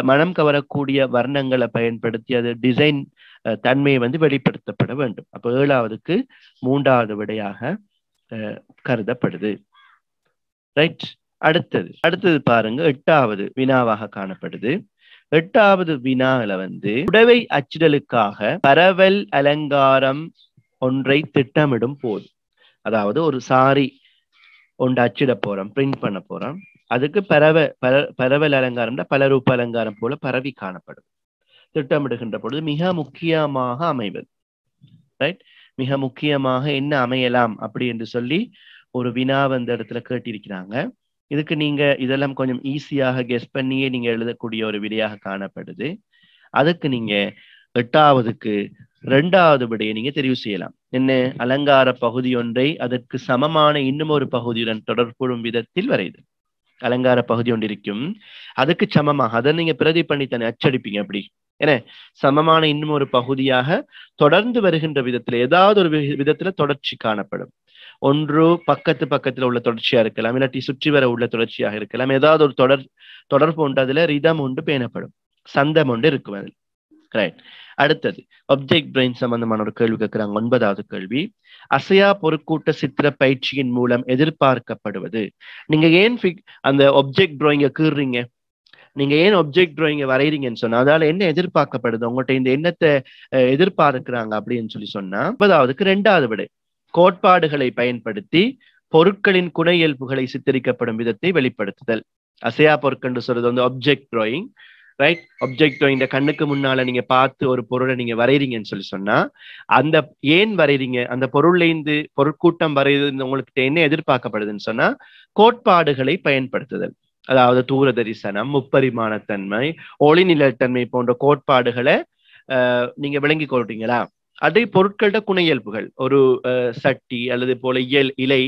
மனம் கவரக்கூடிய வர்ணங்களை பயன்படுத்தி அது டிசைன் தன்மையை வந்து வெளிப்படுத்தப்பட வேண்டும். அப்போ ஏழாவதுக்கு மூன்றாவது விடையாக கருதப்படுது. ரைட் அடுத்தது. அடுத்தது பாருங்க. எட்டாவது வினாவாக காணப்படுது. எட்டாவது வினால வந்து உடவை அச்சிடலுக்காக பரவல் அலங்காரம் ஒன்றை திட்டமிடும் போது. அதாவது ஒரு சாரி ஒன்று அச்சிட போறோம் பிரிண்ட் பண்ண போறோம். அதுக்கு பரவ பர பரவல் அலங்காரம்னா பல ரூப அலங்காரம் போல பரவி காணப்படும். திட்டமிடுகின்ற பொழுது மிக முக்கியமாக அமைவது. ரைட் மிக முக்கியமாக என்ன அமையலாம் அப்படி என்று சொல்லி ஒரு வினா வந்த இடத்துல கேட்டிருக்கிறாங்க. இதுக்கு நீங்க இதெல்லாம் கொஞ்சம் ஈஸியாக கெஸ் பண்ணியே நீங்க எழுதக்கூடிய ஒரு விடையாக காணப்படுது. அதுக்கு நீங்க எட்டாவதுக்கு இரண்டாவதுபடியை நீங்க தெரிவு செய்யலாம். என்ன? அலங்கார பகுதி ஒன்றை அதற்கு சமமான இன்னும் ஒரு பகுதியுடன் தொடர்புடும் விதத்தில் வரைது. அலங்கார பகுதி ஒன்று இருக்கும். அதுக்கு சமமாக அதை நீங்க பிரதி பண்ணி தானே அச்சடிப்பீங்க அப்படி. என்ன? சமமான இன்னும் ஒரு பகுதியாக தொடர்ந்து வருகின்ற விதத்துல ஏதாவது ஒரு விதத்துல தொடர்ச்சி காணப்படும். ஒன்று பக்கத்து பக்கத்துல உள்ள தொடர்ச்சியா இருக்கலாம் இல்லாட்டி சுற்றி வர உள்ள தொடர்ச்சியாக இருக்கலாம். ஏதாவது ஒரு தொடர் தொடர்பு உண்டு அதுல ரிதம் உண்டு பேணப்படும். சந்தம் உண்டு இருக்கும் அதில். ரைட் அடுத்தது ஒப்ஜெக்ட் பிரெயின் சம்பந்தமான ஒரு கேள்வி கேட்கிறாங்க. ஒன்பதாவது கேள்வி அசையா பொருட்கூட்ட சித்திர பயிற்சியின் மூலம் எதிர்பார்க்கப்படுவது. நீங்க ஏன் அந்த ஒப்ஜெக்ட் டிராயிங்க கீறுறீங்க நீங்க ஏன் ஒப்ஜெக்ட் டிராயிங்க வரைகிறீங்கன்னு சொன்னா அதால என்ன எதிர்பார்க்கப்படுது? உங்கள்கிட்ட இந்த எண்ணத்தை எதிர்பார்க்கிறாங்க அப்படின்னு சொல்லி சொன்னா ஒன்பதாவதுக்கு ரெண்டாவது விடை. கோட்பாடுகளை பயன்படுத்தி பொருட்களின் குண இயல்புகளை சித்தரிக்கப்படும் விதத்தை வெளிப்படுத்துதல். அசையா பொருட்கள் சொல்றது வந்து ஒப்ஜெக்ட் டிராயிங் ரைட் ஒப்ஜெக்ட் இந்த கண்ணுக்கு முன்னால நீங்க பார்த்து ஒரு பொருளை நீங்க வரைகிறீங்கன்னு சொல்லி சொன்னா அந்த ஏன் வரைகிறீங்க அந்த பொருள்ல இருந்து பொருட்கூட்டம் வரைகிறது உங்களுக்கு என்ன எதிர்பார்க்கப்படுதுன்னு சொன்னா கோட்பாடுகளை பயன்படுத்துதல். அதாவது தூர தரிசனம் முப்பரிமாணத்தன்மை ஒளிநிலத்தன்மை போன்ற கோட்பாடுகளை நீங்க விளங்கி கொள்றீங்களா? அதே பொருட்களோட குணையல்புகள் ஒரு சட்டி அல்லது போல இயல் இலை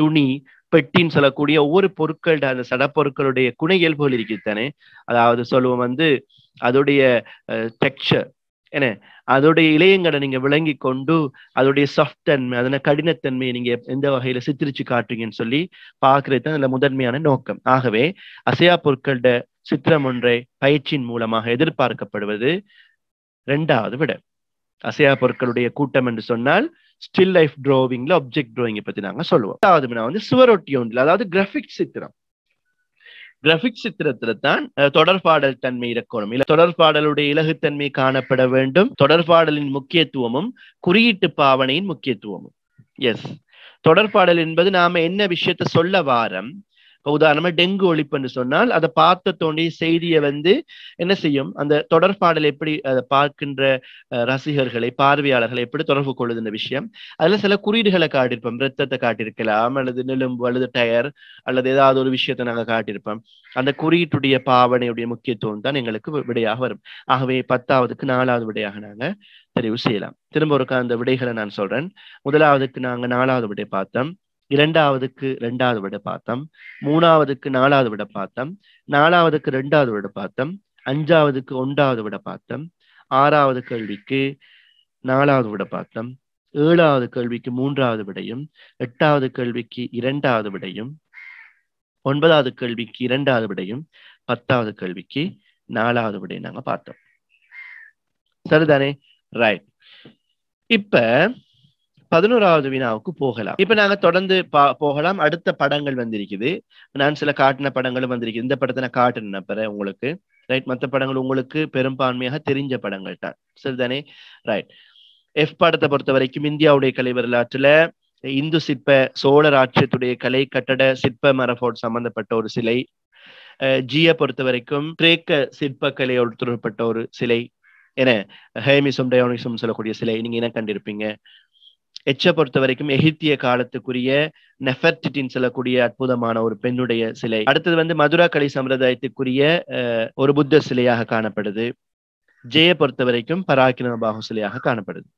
துணி பெட்டின்னு சொல்லக்கூடிய ஒவ்வொரு பொருட்களோட அந்த சடப்பொருட்களுடைய குண இயல்புகள் இருக்குதானே அதாவது சொல்லுவோம் வந்து அதோடைய டெக்ஸ்சர் என்ன? அதோடைய இளையங்களை நீங்க விளங்கி கொண்டு அதோடைய சாஃப்ட் தன்மை அதன கடினத்தன்மையை நீங்க எந்த வகையில சித்தரிச்சு காட்டுறீங்கன்னு சொல்லி பாக்குறது தான் அதுல முதன்மையான நோக்கம். ஆகவே அசையா பொருட்களோட சித்திரம் ஒன்றை பயிற்சியின் மூலமாக எதிர்பார்க்கப்படுவது ரெண்டாவது விட. அசையா பொருட்களுடைய கூட்டம் என்று சொன்னால் ஸ்டில் லைஃப் டிராவிங்ல ஒப்ஜெக்ட் டிராயிங்கை பத்தி நாங்க சொல்லுவோம். அதாவது நான் வந்து சுவரொட்டி ஒன்றில் அதாவது கிராஃபிக் சித்திரம். கிராஃபிக் சித்திரத்துல தான் தொடர்பாடல் தன்மை இருக்கணும் இல்ல தொடர்பாடலுடைய இலகுத்தன்மை காணப்பட வேண்டும். தொடர்பாடலின் முக்கியத்துவமும் குறியீட்டு பாவனையின் முக்கியத்துவமும். எஸ் தொடர்பாடல் என்பது நாம என்ன விஷயத்த சொல்ல வாரம் இப்போ உதாரணமா டெங்கு ஒழிப்புன்னு சொன்னால் அதை பார்த்த தோண்டி செய்தியை வந்து என்ன செய்யும்? அந்த தொடர்பாடல் எப்படி அதை பார்க்கின்ற ரசிகர்களை பார்வையாளர்களை எப்படி தொடர்பு கொள்ளுது இந்த விஷயம். அதுல சில குறியீடுகளை காட்டியிருப்போம். ரத்தத்தை காட்டியிருக்கலாம் அல்லது நிலும்பு அல்லது டயர் அல்லது ஏதாவது ஒரு விஷயத்தை நாங்க காட்டியிருப்போம். அந்த குறியீட்டுடைய பாவனையுடைய முக்கியத்துவம் தான் எங்களுக்கு விடையாக வரும். ஆகவே பத்தாவதுக்கு நாலாவது விடையாக நாங்க தெரிவு செய்யலாம். திரும்ப ஒரு அந்த விடைகளை நான் சொல்றேன். முதலாவதுக்கு நாங்க நாலாவது விடை பார்த்தோம். இரண்டாவதுக்கு ரெண்டாவது விட பார்த்தோம் மூணாவதுக்கு நாலாவது விட பார்த்தோம் நாலாவதுக்கு ரெண்டாவது விட பார்த்தோம் அஞ்சாவதுக்கு ஒன்றாவது விட பார்த்தோம் ஆறாவது கேள்விக்கு நாலாவது விட பார்த்தோம் ஏழாவது கேள்விக்கு மூன்றாவது விடையும் எட்டாவது கேள்விக்கு இரண்டாவது விடையும் ஒன்பதாவது கேள்விக்கு இரண்டாவது விடையும் பத்தாவது கேள்விக்கு நாலாவது விடையும் நாங்க பார்த்தோம். சரிதானே? ரைட் இப்ப பதினோராவது வினாவுக்கு போகலாம். இப்ப நாங்க தொடர்ந்து போகலாம். அடுத்த படங்கள் வந்திருக்குது. நான் சில காட்டின படங்களும் வந்திருக்குது. இந்த படத்தை நான் காட்டுனேன் பிற உங்களுக்கு. ரைட் மற்ற படங்கள் உங்களுக்கு பெரும்பான்மையாக தெரிஞ்ச படங்கள் தான் சரிதானே? ரைட் எஃப் படத்தை பொறுத்த வரைக்கும் இந்தியாவுடைய கலை வரலாற்றுல இந்து சிற்ப சோழ ராட்சியத்துடைய கலை கட்டட சிற்ப மரபோடு சம்பந்தப்பட்ட ஒரு சிலை. ஜிய பொறுத்த வரைக்கும் கிரேக்க சிற்பக்கலையோடு தொடர்பட்ட ஒரு சிலை. என ஹேமிசம் டயோனிசம் சொல்லக்கூடிய சிலை. நீங்க என்ன கண்டிருப்பீங்க. எச்சை பொறுத்த வரைக்கும் எகிப்திய காலத்துக்குரிய நெஃபர்டிட்டின்னு சொல்லக்கூடிய அற்புதமான ஒரு பெண்ணுடைய சிலை. அடுத்தது வந்து மதுரா கலை சம்பிரதாயத்துக்குரிய ஒரு புத்த சிலையாக காணப்படுது. ஜெய பொறுத்த வரைக்கும் பராக்கிரம பாகு சிலையாக காணப்படுது.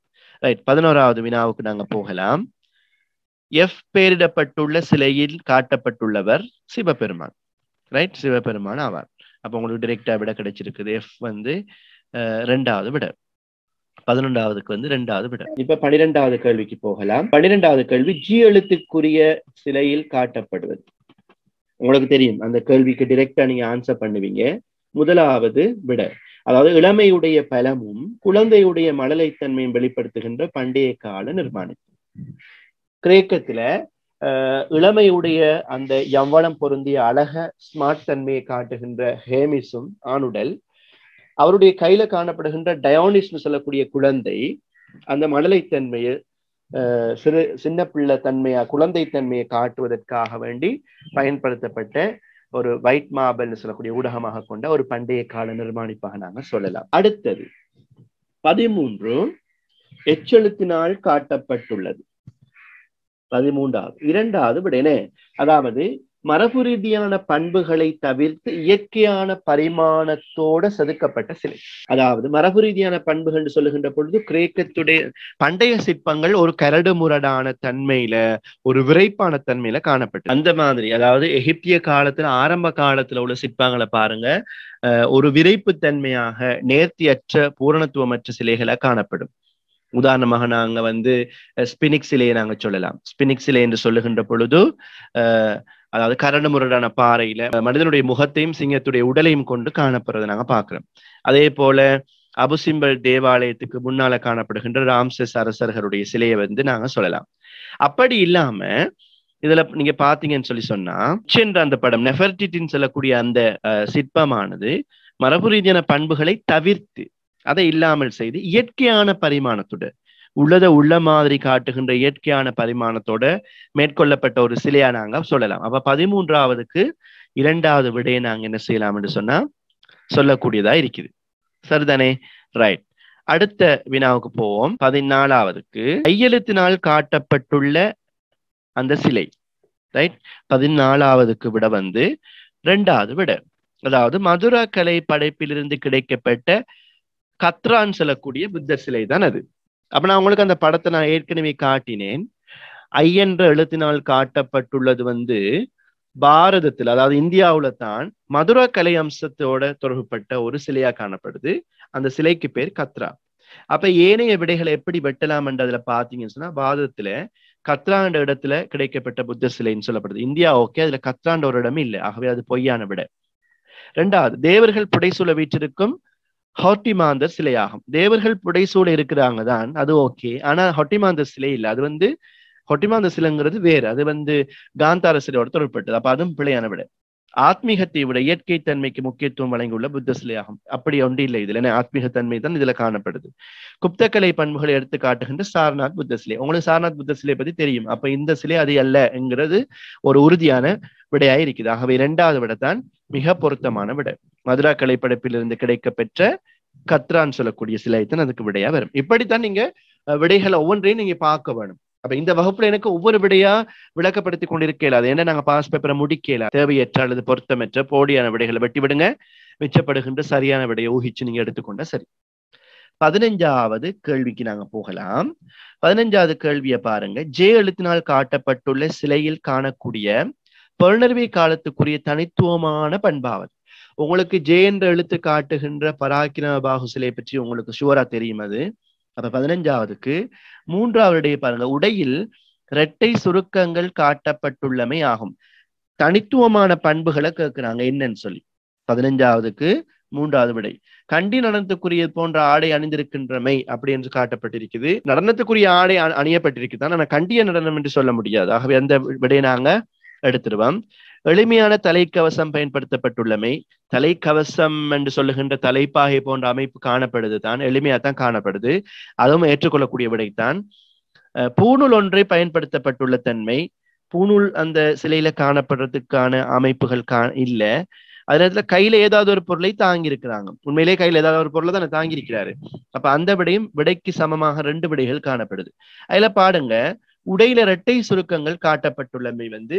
ரைட் பதினோராவது வினாவுக்கு நாங்க போகலாம். எஃப் பெயரிடப்பட்டுள்ள சிலையில் காட்டப்பட்டுள்ளவர் சிவபெருமான். ரைட் சிவபெருமான் ஆவார். அப்போ உங்களுக்கு டிரெக்டா விட கிடைச்சிருக்குது. எஃப் வந்து ரெண்டாவது விட. பதினொன்றாவதுக்கு வந்து ரெண்டாவது விட. இப்ப பனிரெண்டாவது கேள்விக்கு போகலாம். பனிரெண்டாவது கேள்வி ஜி எழுத்துக்குரிய சிலையில் காட்டப்படுவது. உங்களுக்கு தெரியும் அந்த கேள்விக்கு டிரெக்டா நீங்க ஆன்சர் பண்ணுவீங்க. முதலாவது விட. அதாவது இளமையுடைய பலமும் குழந்தையுடைய மழலைத்தன்மையும் வெளிப்படுத்துகின்ற பண்டைய கால நிர்மாணம். கிரேக்கத்துல இளமையுடைய அந்த யவ்வனம் பொருந்திய அழக ஸ்மார்ட் தன்மையை காட்டுகின்ற ஹேமிஸும் ஆணுடல் அவருடைய கையில காணப்படுகின்ற டயோனிஸ்னு சொல்லக்கூடிய குழந்தை அந்த மழலைத்தன்மையை சிறு சின்ன பிள்ளை தன்மையா குழந்தை தன்மையை காட்டுவதற்காக வேண்டி பயன்படுத்தப்பட்ட ஒரு வைட் மாபல்னு சொல்லக்கூடிய ஊடகமாக கொண்ட ஒரு பண்டைய கால நிர்மாணிப்பாக நாங்க சொல்லலாம். அடுத்தது பதிமூன்று எச்செழுத்தினால் காட்டப்பட்டுள்ளது. பதிமூன்றாவது இரண்டாவது விடனே அதாவது மரபு ரீதியான பண்புகளை தவிர்த்து இயற்கையான பரிமாணத்தோட செதுக்கப்பட்ட சிலை. அதாவது மரபு ரீதியான பண்புகள் சொல்லுகின்ற பொழுது கிரேக்கத்துடைய பண்டைய சிற்பங்கள் ஒரு கரடு முரடான தன்மையில ஒரு விரைப்பான தன்மையில காணப்பட்டு அந்த மாதிரி அதாவது எகிப்திய காலத்துல ஆரம்ப காலத்துல உள்ள சிற்பங்களை பாருங்க. ஒரு விரைப்பு தன்மையாக நேர்த்தியற்ற பூரணத்துவமற்ற சிலைகளை காணப்படும். உதாரணமாக நாங்க வந்து ஸ்பினிக் சிலையை நாங்க சொல்லலாம். ஸ்பினிக் சிலை என்று சொல்லுகின்ற பொழுது அஹ் அதாவது கரடு முரடான பாறையில மனிதனுடைய முகத்தையும் சிங்கத்துடைய உடலையும் கொண்டு காணப்படுறதை நாங்க பாக்குறோம் அதே போல அபுசிம்பல் தேவாலயத்துக்கு முன்னால காணப்படுகின்ற ராம்சஸ் அரசர்களுடைய சிலையை வந்து நாங்க சொல்லலாம். அப்படி இல்லாம இதுல நீங்க பாத்தீங்கன்னு சொல்லி சொன்னா சென்ற அந்த படம் நெஃபர்டிட்டின்னு சொல்லக்கூடிய அந்த சிற்பமானது மரபு ரீதியான பண்புகளை தவிர்த்து அதை இல்லாமல் செய்து இயற்கையான பரிமாணத்துடன் உள்ளத உள்ள மாதிரி காட்டுகின்ற இயற்கையான பரிமாணத்தோட மேற்கொள்ளப்பட்ட ஒரு சிலையா நாங்க சொல்லலாம். அப்ப பதிமூன்றாவதுக்கு இரண்டாவது விடையை நாங்க என்ன செய்யலாம் என்று சொன்னா சொல்லக்கூடியதா இருக்குது. சரிதானே? ரைட் அடுத்த வினாவுக்கு போவோம். பதினாலாவதுக்கு கையெழுத்தினால் காட்டப்பட்டுள்ள அந்த சிலை. ரைட் பதினாலாவதுக்கு விட வந்து ரெண்டாவது விட. அதாவது மதுரா கலை படைப்பிலிருந்து கிடைக்கப்பட்ட கத்ரான் சொல்லக்கூடிய புத்த சிலை தான் அது. அப்ப நான் உங்களுக்கு அந்த படத்தை நான் ஏற்கனவே காட்டினேன். ஐ என்ற எழுத்தினால் காட்டப்பட்டுள்ளது வந்து பாரதத்தில் அதாவது இந்தியாவுல தான் மதுரா கலை அம்சத்தோட தொடர்புப்பட்ட ஒரு சிலையா காணப்படுது. அந்த சிலைக்கு பேர் கத்ரா. அப்ப ஏனைய விடைகளை எப்படி வெட்டலாம் என்றதுல பாத்தீங்கன்னு சொன்னா பாரதத்துல கத்ராண்ட இடத்துல கிடைக்கப்பட்ட புத்த சிலைன்னு சொல்லப்படுது. இந்தியா ஓகே அதுல கத்ராண்ட ஒரு இடமே இல்லை. ஆகவே அது பொய்யான விட. ரெண்டாவது தேவர்கள் புடைசூழ வீற்றிருக்கும் ஹாட்டிமாந்தர் சிலையாகும். தேவர்கள் புடைசூட இருக்கிறாங்க தான் அது ஓகே. ஆனா ஹொட்டிமாந்தர் சிலை இல்லை. அது வந்து ஹொட்டிமாந்த சிலைங்கிறது வேறு. அது வந்து காந்தார சிலையோட தொடர்பட்டது அப்ப அதுவும் பிழையான விட. ஆத்மீகத்தை விட இயற்கை தன்மைக்கு முக்கியத்துவம் வழங்கியுள்ள புத்த சிலையாகும். அப்படி ஒன்று இல்லை இதுல. ஆத்மீக தன்மை தான் இதுல காணப்படுது. குப்தக்கலை பண்புகளை எடுத்து காட்டுகின்ற சாரநாத் புத்த சிலை. உங்களுக்கு சாரநாத் புத்த சிலை பத்தி தெரியும். அப்ப இந்த சிலை அது அல்ல என்கிறது ஒரு உறுதியான விடையா இருக்குது. ஆகவே இரண்டாவது விடத்தான் மிக பொருத்தமான விடை. மதுரா கலைப்படைப்பிலிருந்து கிடைக்க பெற்ற கத்ரான்னு சொல்லக்கூடிய சிலை தான் அதுக்கு விடையா வரும். இப்படித்தான் நீங்க விடைகளை ஒவ்வொன்றையும் நீங்க பார்க்க வேணும். அப்ப இந்த வகுப்புல எனக்கு ஒவ்வொரு விடையா விளக்கப்படுத்தி கொண்டிருக்கல. அது என்ன நாங்க பாஸ் பேப்பரை முடிக்கல. தேவையற்ற அல்லது பொருத்தமற்ற போடியான விடைகளை வெட்டி விடுங்க. மிச்சப்படுகின்ற சரியான விடையை ஊகிச்சு நீங்க எடுத்துக்கொண்ட சரி. பதினஞ்சாவது கேள்விக்கு நாங்க போகலாம். பதினஞ்சாவது கேள்வியை பாருங்க. ஜே எழுத்தினால் காட்டப்பட்டுள்ள சிலையில் காணக்கூடிய பெருணர்வை காலத்துக்குரிய தனித்துவமான பண்பாவது உங்களுக்கு ஜே என்ற எழுத்து காட்டுகின்ற பராக்கிரம பாகு சிலை பற்றி உங்களுக்கு ஷுவரா தெரியும் அது. அப்ப பதினஞ்சாவதுக்கு மூன்றாவது பாருங்க உடையில் இரட்டை சுருக்கங்கள் காட்டப்பட்டுள்ளமை ஆகும். தனித்துவமான பண்புகளை கேட்கிறாங்க என்னன்னு சொல்லி. பதினஞ்சாவதுக்கு மூன்றாவது விடை கண்டி நடனத்துக்குரிய போன்ற ஆடை அணிந்திருக்கின்றமை அப்படி என்று காட்டப்பட்டிருக்குது. நடனத்துக்குரிய ஆடை அணியப்பட்டிருக்குது. ஆனா கண்டிய நடனம் என்று சொல்ல முடியாது. ஆகவே அந்த விடையை நாங்க எடுத்துருவோம் எளிமையான தலைக்கவசம் பயன்படுத்தப்பட்டுள்ளமை தலைக்கவசம் என்று சொல்லுகின்ற தலைப்பாகை போன்ற அமைப்பு காணப்படுது தான் எளிமையா தான் காணப்படுது. அதுவும் ஏற்றுக்கொள்ளக்கூடிய விடைத்தான் பூணூல் ஒன்றை பயன்படுத்தப்பட்டுள்ள தன்மை பூணூல் அந்த சிலையில காணப்படுறதுக்கான அமைப்புகள் கா இல்ல. அது நேரத்துல கையில ஏதாவது ஒரு பொருளை தாங்கி இருக்கிறாங்க உண்மையிலேயே கையில ஏதாவது ஒரு பொருளை தானே தாங்கி இருக்கிறாரு அப்ப அந்த விடையும் விடைக்கு சமமாக ரெண்டு விடைகள் காணப்படுது. அதுல பாடுங்க உடையில இரட்டை சுருக்கங்கள் காட்டப்பட்டுள்ளமை வந்து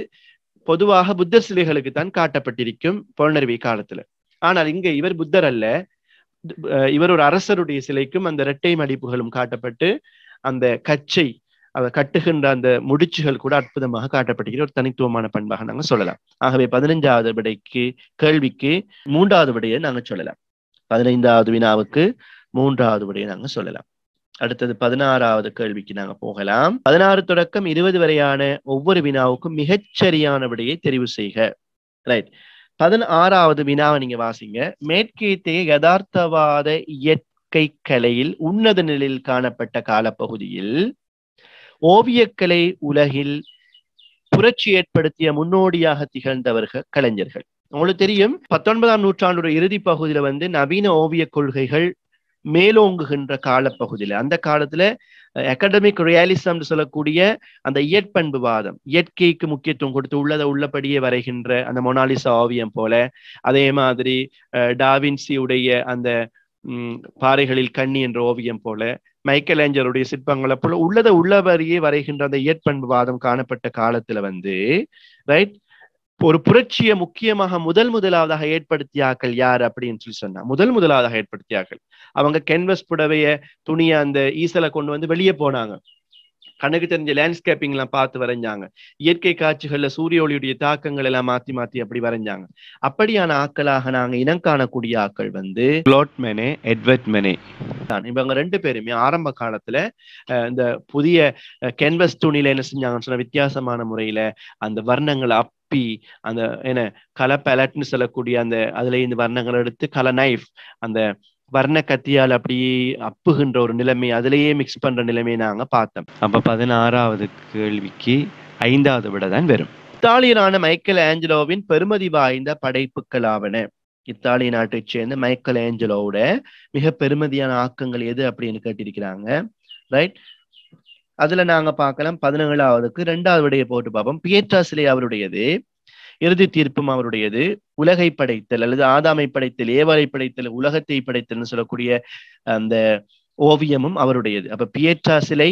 பொதுவாக புத்தர் சிலைகளுக்கு தான் காட்டப்பட்டிருக்கும் புலனருவி காலத்துல. ஆனால் இங்க இவர் புத்தர் அல்ல. இவர் ஒரு அரசருடைய சிலைக்கும் அந்த இரட்டை மடிப்புகளும் காட்டப்பட்டு அந்த கச்சை அதை கட்டுகின்ற அந்த முடிச்சுகள் கூட அற்புதமாக காட்டப்படுகிற ஒரு தனித்துவமான பண்பாக நாங்க சொல்லலாம். ஆகவே பதினைஞ்சாவது விடைக்கு கேள்விக்கு மூன்றாவது விடையை நாங்க சொல்லலாம். பதினைந்தாவது வினாவுக்கு மூன்றாவது விடையை நாங்க சொல்லலாம். அடுத்தது பதினாறாவது கேள்விக்கு நாங்க போகலாம். பதினாறு தொடக்கம் இருபது வரையான ஒவ்வொரு வினாவுக்கும் மிகச்சரியான விடையை தெரிவு செய்க. ரைட் பதினாறாவது வினாவை நீங்க வாசிங்க. மேற்கேத்தைய யதார்த்தவாத இயற்கை கலையில் உன்னத நிலையில் காணப்பட்ட காலப்பகுதியில் ஓவியக்கலை உலகில் புரட்சி ஏற்படுத்திய முன்னோடியாக திகழ்ந்தவர்கள் கலைஞர்கள். உங்களுக்கு தெரியும் பத்தொன்பதாம் நூற்றாண்டோட இறுதி பகுதியில வந்து நவீன ஓவிய கொள்கைகள் மேலோங்குகின்ற காலப்பகுதியில அந்த காலத்துல அகாடமிக் ரியாலிசம் சொல்லக்கூடிய அந்த இயற்பண்புவாதம் இயற்கைக்கு முக்கியத்துவம் கொடுத்து உள்ளதை உள்ளபடியே வரைகின்ற அந்த மொனாலிசா ஓவியம் போல அதே மாதிரி டாவின்சியுடைய அந்த உம் பாறைகளில் கண்ணி என்ற ஓவியம் போல மைக்கேல் ஏஞ்சருடைய சிற்பங்களை போல உள்ளதை உள்ளவரையே வரைகின்ற அந்த இயற்பண்புவாதம் காணப்பட்ட காலத்துல வந்து ரைட் ஒரு புரட்சியை முக்கியமாக முதல் முதலாவதாக ஏற்படுத்தியாக்கள் யார் அப்படின்னு சொல்லி சொன்னா முதல் முதலாவதாக ஏற்படுத்தியாக்கள். அவங்க கேன்வஸ் புடவைய துணிய அந்த ஈசலை கொண்டு வந்து வெளியே போனாங்க. கண்ணுக்கு தெரிஞ்ச லேண்ட்ஸ்கேப்பிங் எல்லாம் பார்த்து வரைஞ்சாங்க. இயற்கை காட்சிகள்ல சூரிய ஒளியுடைய தாக்கங்கள் எல்லாம் மாத்தி மாத்தி அப்படி வரைஞ்சாங்க. அப்படியான ஆக்களாக நாங்க இனம் காணக்கூடிய ஆக்கள் வந்து குளோட்மெனே எட்வர்ட் மெனே தான். இவங்க ரெண்டு பேருமே ஆரம்ப காலத்துல இந்த புதிய கேன்வஸ் துணியில என்ன செஞ்சாங்கன்னு சொன்ன வித்தியாசமான முறையில அந்த வர்ணங்களை அப்பி அந்த என்ன கலர் பேலட்னு சொல்லக்கூடிய அந்த அதுல இந்த வர்ணங்களை எடுத்து கலர் நைஃப் அந்த வர்ண கத்தியால் அப்படியே அப்புகின்ற ஒரு நிலைமை அதுலயே மிக்ஸ் பண்ற நிலைமையை நாங்க பார்த்தோம். அப்ப பதினாறாவது கேள்விக்கு ஐந்தாவது விட தான் வரும். இத்தாலியனான மைக்கேல் ஆஞ்சலோவின் பெருமதி வாய்ந்த படைப்புகளாவன. இத்தாலிய நாட்டைச் சேர்ந்த மைக்கேல் ஏஞ்சலோட மிக பெருமதியான ஆக்கங்கள் எது அப்படின்னு கேட்டிருக்கிறாங்க. ரைட் அதுல நாங்க பார்க்கலாம் பதினேழாவதுக்கு ரெண்டாவது விடையை போட்டு பார்ப்போம். பியேட்ரா சிலை அவருடையது இறுதி தீர்ப்பும் அவருடையது. உலகை படைத்தல் அல்லது ஆதாமை படைத்தல் ஏவாரை படைத்தல் உலகத்தை படைத்தல்னு சொல்லக்கூடிய அந்த ஓவியமும் அவருடையது. அப்ப பியேற்றா சிலை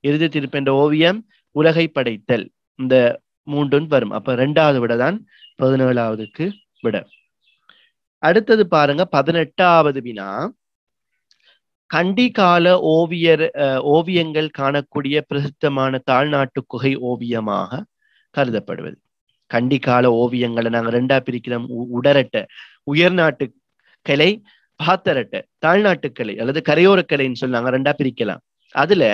இறுதி தீர்ப்பு என்ற ஓவியம் உலகை படைத்தல். இந்த மூன்றும் வரும். அப்ப ரெண்டாவது விட தான் பதினேழாவதுக்கு விட. அடுத்தது பாருங்க பதினெட்டாவது வினா. கண்டிகால ஓவியர் ஓவியங்கள் காணக்கூடிய பிரசித்தமான தாழ்நாட்டு குகை ஓவியமாக கருதப்படுவது. கண்டிக்கால ஓவியங்களை நாங்க ரெண்டா பிரிக்கிறோம். உடரட்ட உயர்நாட்டு கலை பாத்தரட்ட தாழ்நாட்டு கலை அல்லது கரையோர கலைன்னு சொல்லி நாங்க ரெண்டா பிரிக்கலாம். அதுல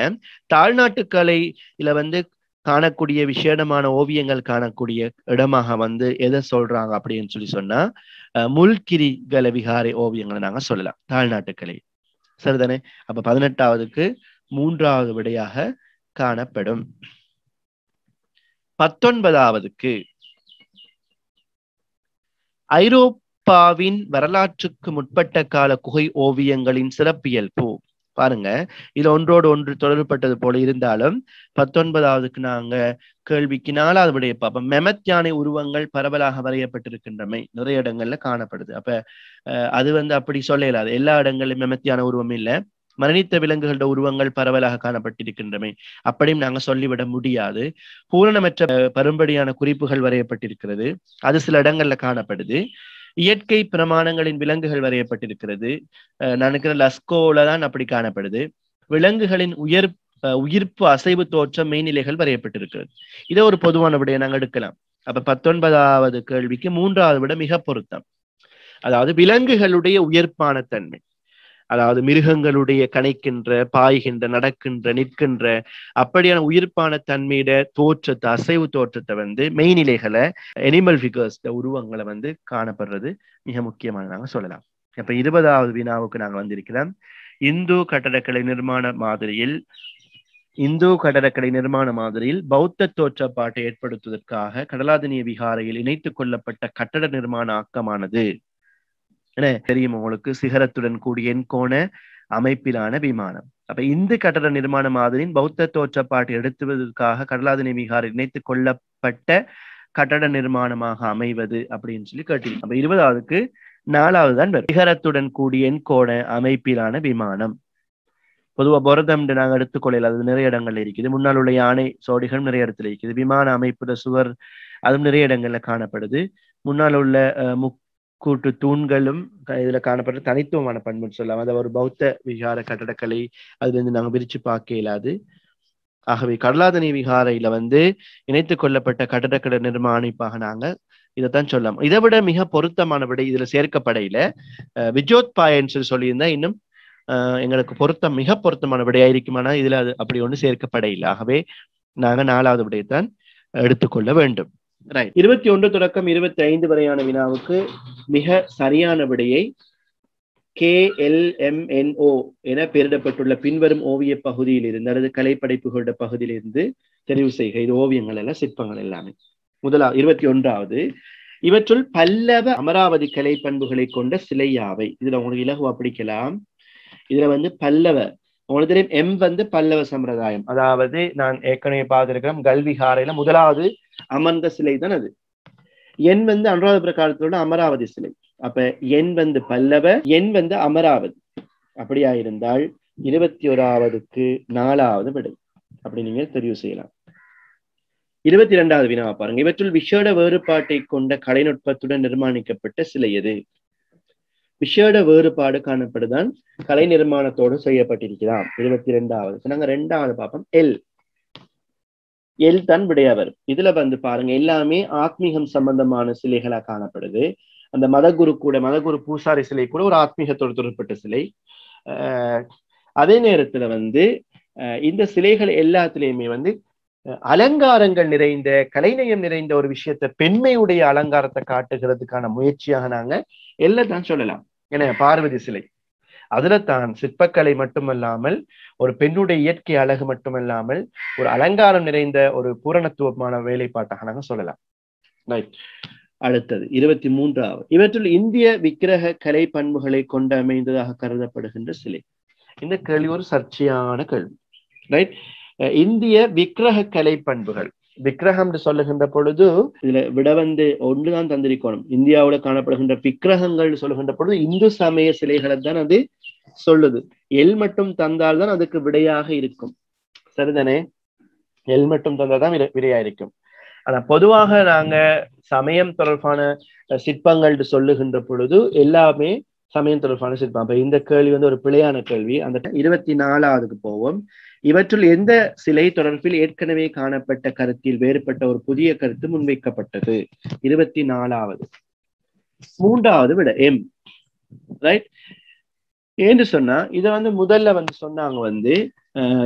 தாழ்நாட்டு கலையில வந்து காணக்கூடிய விசேடமான ஓவியங்கள் காணக்கூடிய இடமாக வந்து எதை சொல்றாங்க அப்படின்னு சொல்லி சொன்னா முல்கிரி கல விகாரை ஓவியங்களை நாங்க சொல்லலாம். தாழ்நாட்டு கலை சரிதானே? அப்ப பதினெட்டாவதுக்கு மூன்றாவது விடையாக காணப்படும். பத்தொன்பதாவதுக்கு ஐரோப்பாவின் வரலாற்றுக்கு முற்பட்ட கால குகை ஓவியங்களின் சிறப்பியல்பு. பாருங்க இது ஒன்றோடு ஒன்று தொடர்பட்டது போல இருந்தாலும் பத்தொன்பதாவதுக்கு நாங்க கேள்விக்கு நாலாவது விடைய பார்ப்போம். மெமத் யானை உருவங்கள் பரவலாக வரையப்பட்டிருக்கின்றமை நிறைய இடங்கள்ல காணப்படுது. அப்ப அது வந்து அப்படி சொல்ல இல்லாது எல்லா இடங்களிலும் மெமத் யானை உருவம் இல்லை. மரணித்த விலங்குகளோட உருவங்கள் பரவலாக காணப்பட்டிருக்கின்றமை. அப்படியும் நாங்க சொல்லிவிட முடியாது. பூரணமற்ற பரும்படியான குறிப்புகள் வரையப்பட்டிருக்கிறது. அது சில இடங்கள்ல காணப்படுது. இயற்கை பிரமாணங்களின் விலங்குகள் வரையப்பட்டிருக்கிறது. நினைக்கிற லஸ்கோல தான் அப்படி காணப்படுது. விலங்குகளின் உயர் உயிர்ப்பு அசைவு தோற்றம் மெய்நிலைகள் வரையப்பட்டிருக்கிறது. இதை ஒரு பொதுவான விடையை நாங்க எடுக்கலாம். அப்ப பத்தொன்பதாவது கேள்விக்கு மூன்றாவது விட மிக பொருத்தம். அதாவது விலங்குகளுடைய உயர்ப்பான தன்மை. அதாவது மிருகங்களுடைய கணைக்கின்ற பாய்கின்ற நடக்கின்ற நிற்கின்ற அப்படியான உயிர்ப்பான தன்மையிட தோற்றத்தை அசைவு தோற்றத்தை வந்து மெய்நிலைகளை அனிமல் ஃபிகர்ஸ் உருவங்களை வந்து காணப்படுறது மிக முக்கியமானதாக சொல்லலாம். இப்ப இருபதாவது வினாவுக்கு நாங்க வந்திருக்கிறோம். இந்து கட்டடக்கலை நிர்மாண மாதிரியில் இந்து கடற்கரை நிர்மாண மாதிரியில் பௌத்த தோற்றப்பாட்டை ஏற்படுத்துவதற்காக கடலாதனிய விகாரையில் இணைத்துக் கொள்ளப்பட்ட கட்டட நிர்மாண ஆக்கமானது. என்ன தெரியும் உங்களுக்கு? சிகரத்துடன் கூடிய எண்கோண அமைப்பிலான விமானம். அப்ப இந்து கட்டட நிர்மாண மாதிரியின் பௌத்த தோற்றப்பாட்டை எடுத்துவதற்காக கடலாதினி விகார் இணைத்துக் கொள்ளப்பட்ட கட்டட நிர்மாணமாக அமைவது அப்படின்னு சொல்லி கேட்டீங்க அப்ப இருபதாவதுக்கு நாலாவது தான் சிகரத்துடன் கூடிய எண்கோண அமைப்பிலான விமானம். பொதுவா புரதம் நாங்க எடுத்துக்கொள்ளல அது நிறைய இடங்கள்ல இருக்குது. முன்னால் உள்ள யானை சோடிகள் நிறைய இடத்துல இருக்குது. விமான அமைப்புல சுவர் அதுவும் நிறைய இடங்கள்ல காணப்படுது. முன்னால் உள்ள அஹ், முக்கூட்டு தூண்களும் இதுல காணப்படுற தனித்துவமான பண்புன்னு சொல்லலாம். அது ஒரு பௌத்த விகார கட்டடக்கலை அதுல இருந்து நாங்க பிரிச்சு பார்க்க இயலாது. ஆகவே கடலாதனி விகாரையில வந்து இணைத்துக் கொள்ளப்பட்ட கட்டடக்கட நிர்மாணிப்பாக நாங்க இதைத்தான் சொல்லலாம். இதை விட மிக பொருத்தமான விடை இதுல சேர்க்கப்படையில அஹ், விஜோத் பாயன்னு சொல்லி சொல்லியிருந்தா இன்னும் எங்களுக்கு பொருத்தம் மிக பொருத்தமான விடையா இருக்குமானா இதுல அது அப்படி ஒண்ணு சேர்க்கப்படையில்லை ஆகவே நாங்க நாலாவது விடையைத்தான் எடுத்துக்கொள்ள வேண்டும். ரைட் இருபத்தி ஒன்று தொடக்கம் இருபத்தி ஐந்து வரையான வினாவுக்கு மிக சரியான விடையை K L M N O என பெயரிடப்பட்டுள்ள பின்வரும் ஓவிய பகுதியில் இருந்து அல்லது கலைப்படைப்புகளோட பகுதியிலிருந்து தெரிவு செய்க. இது ஓவியங்கள் எல்லாம் சிற்பங்கள் எல்லாமே. முதலாவது இருபத்தி ஒன்றாவது. இவற்றுள் பல்லவ அமராவதி கலை பண்புகளை கொண்ட சிலை யாவை இதுல உங்களுக்கு இலகுவா பிடிக்கலாம். இதுல வந்து பல்லவ உங்களுக்கு தெரியும் எம் வந்து பல்லவ சம்பிரதாயம். அதாவது நான் ஏற்கனவே பார்த்திருக்கிறேன் கல்விகாரையில முதலாவது அமர்ந்த சிலை தான் அது. என் வந்து அனுராதபுர காலத்தோட அமராவதி சிலை. அப்ப என் வந்து பல்லவ என் வந்து அமராவதி. அப்படியா இருந்தால் இருபத்தி ஓராவதுக்கு நாலாவது விடை. அப்படி நீங்க தெரிவு செய்யலாம். இருபத்தி இரண்டாவது வினாவை பாருங்க. இவற்றுள் விஷேட வேறுபாட்டை கொண்ட கலைநுட்பத்துடன் நிர்மாணிக்கப்பட்ட சிலை எது? விஷேட வேறுபாடு காணப்படுதான் கலை நிர்மாணத்தோடு செய்யப்பட்டிருக்கிறாம். இருபத்தி இரண்டாவது நாங்க ரெண்டாவது பார்ப்போம். எல். எல் தான் விடையவர். இதுல வந்து பாருங்க எல்லாமே ஆத்மீகம் சம்பந்தமான சிலைகளா காணப்படுது. அந்த மதகுரு கூட மதகுரு பூசாரி சிலை கூட ஒரு ஆத்மீகத்தோடு தொடர்பட்ட சிலை. அதே நேரத்துல வந்து இந்த சிலைகள் எல்லாத்துலயுமே வந்து அலங்காரங்கள் நிறைந்த கலைநயம் நிறைந்த ஒரு விஷயத்த பெண்மையுடைய அலங்காரத்தை காட்டுகிறதுக்கான முயற்சியாக நாங்க எல்லாம் சொல்லலாம். என பார்வதி சிலை. அதுல தான் சிற்பக்கலை மட்டுமல்லாமல் ஒரு பெண்ணுடைய இயற்கை அழகு மட்டுமல்லாமல் ஒரு அலங்காரம் நிறைந்த ஒரு பூரணத்துவமான வேலைப்பாட்டாக நாங்க சொல்லலாம். ரைட் அடுத்தது இருபத்தி மூன்றாவது இவற்றுள் இந்திய விக்கிரக கலை பண்புகளை கொண்டு அமைந்ததாக கருதப்படுகின்ற சிலை. இந்த கேள்வி ஒரு சர்ச்சையான கேள்வி. ரைட் இந்திய விக்கிரக கலை பண்புகள். விக்கிரகம் சொல்லுகின்ற பொழுது இதுல விட வந்து ஒன்றுதான் தந்திரிக்கணும். இந்தியாவுல காணப்படுகின்ற விக்கிரகங்கள் சொல்லுகின்ற பொழுது இந்து சமய சிலைகளை தான் அது சொல்லுது. எல் மட்டும் தந்தால்தான் அதுக்கு விடையாக இருக்கும். சரிதானே? எல் மட்டும் தந்தால்தான் விடையா இருக்கும் ஆனா பொதுவாக நாங்க சமயம் தொடர்பான சிற்பங்கள் சொல்லுகின்ற பொழுது எல்லாமே சமயம் தொடர்பான சிற்பம். அப்ப இந்த கேள்வி வந்து ஒரு பிழையான கேள்வி. அந்த இருபத்தி நாலாவதுக்கு போவோம். இவற்றுள் எந்த சிலை தொடர்பில் ஏற்கனவே காணப்பட்ட கருத்தில் வேறுபட்ட ஒரு புதிய கருத்து முன்வைக்கப்பட்டது? இருபத்தி நாலாவது மூன்றாவது விட எம் ரைட் ஏன்னு சொன்னா இத வந்து முதல்ல வந்து சொன்னாங்க வந்து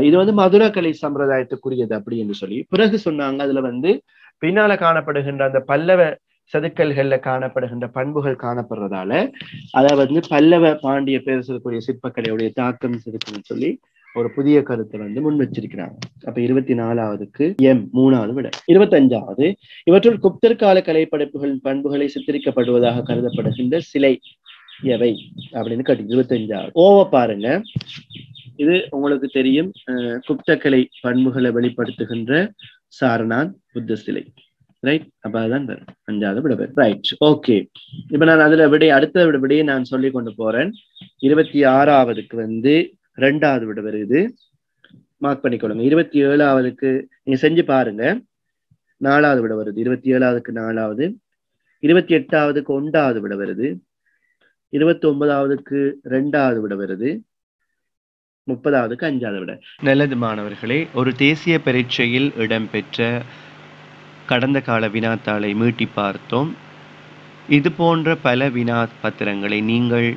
இது வந்து மதுரக்கலை சம்பிரதாயத்துக்குரியது அப்படின்னு சொல்லி. பிறகு சொன்னாங்க அதுல வந்து பின்னால காணப்படுகின்ற அந்த பல்லவ செதுக்கல்கள்ல காணப்படுகின்ற பண்புகள் காணப்படுறதால அதாவது வந்து பல்லவ பாண்டிய பேரரசுக்குரிய சிற்பக்கலையுடைய தாக்கம் இருக்குன்னு சொல்லி ஒரு புதிய கருத்தை வந்து முன் வச்சிருக்கிறாங்க. அப்ப இருபத்தி நாலாவதுக்கு எம் மூணாவது விட. இருபத்தஞ்சாவது இவற்றுள் குப்தர் கால கலைப்படைப்புகளின் பண்புகளை சித்தரிக்கப்படுவதாக கருதப்படுகின்ற சிலை எவை அப்படின்னு கேட்டு இருபத்தஞ்சாவது. ஓவ பாருங்க. இது உங்களுக்கு தெரியும் குப்தக்கலை பண்புகளை வெளிப்படுத்துகின்ற சாரநாத் புத்த சிலை ரைட் அப்ப அதுதான் வரும். அஞ்சாவது விட ரைட் ஓகே இப்ப நான் அதுல விடை அடுத்த விட நான் சொல்லி கொண்டு போறேன். இருபத்தி ஆறாவதுக்கு வந்து ரெண்டாவது விட வருது மார்க் பண்ணிக்கொள்ளுங்க. இருபத்தி ஏழாவதுக்கு நீங்க செஞ்சு பாருங்க. நாலாவது விட வருது இருபத்தி ஏழாவதுக்கு நாலாவது. இருபத்தி எட்டாவதுக்கு ஒன்றாவது விட வருது இருபத்தி ஒன்பதாவதுக்கு ரெண்டாவது விட வருது. முப்பதாவதுக்கு அஞ்சாவது விட. நல்லது மாணவர்களே ஒரு தேசிய பரீட்சையில் இடம்பெற்ற கடந்த கால வினாத்தாளை மீட்டி பார்த்தோம். இது போன்ற பல வினா பத்திரங்களை நீங்கள்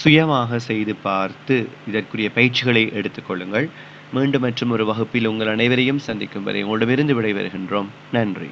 சுயமாக செய்து பார்த்து இதற்குரிய பயிற்சிகளை எடுத்துக்கொள்ளுங்கள் மீண்டும் மற்றும் ஒரு வகுப்பில் உங்கள் அனைவரையும் சந்திக்கும் வரை உங்களிடமிருந்து விடைபெறுகின்றோம். நன்றி.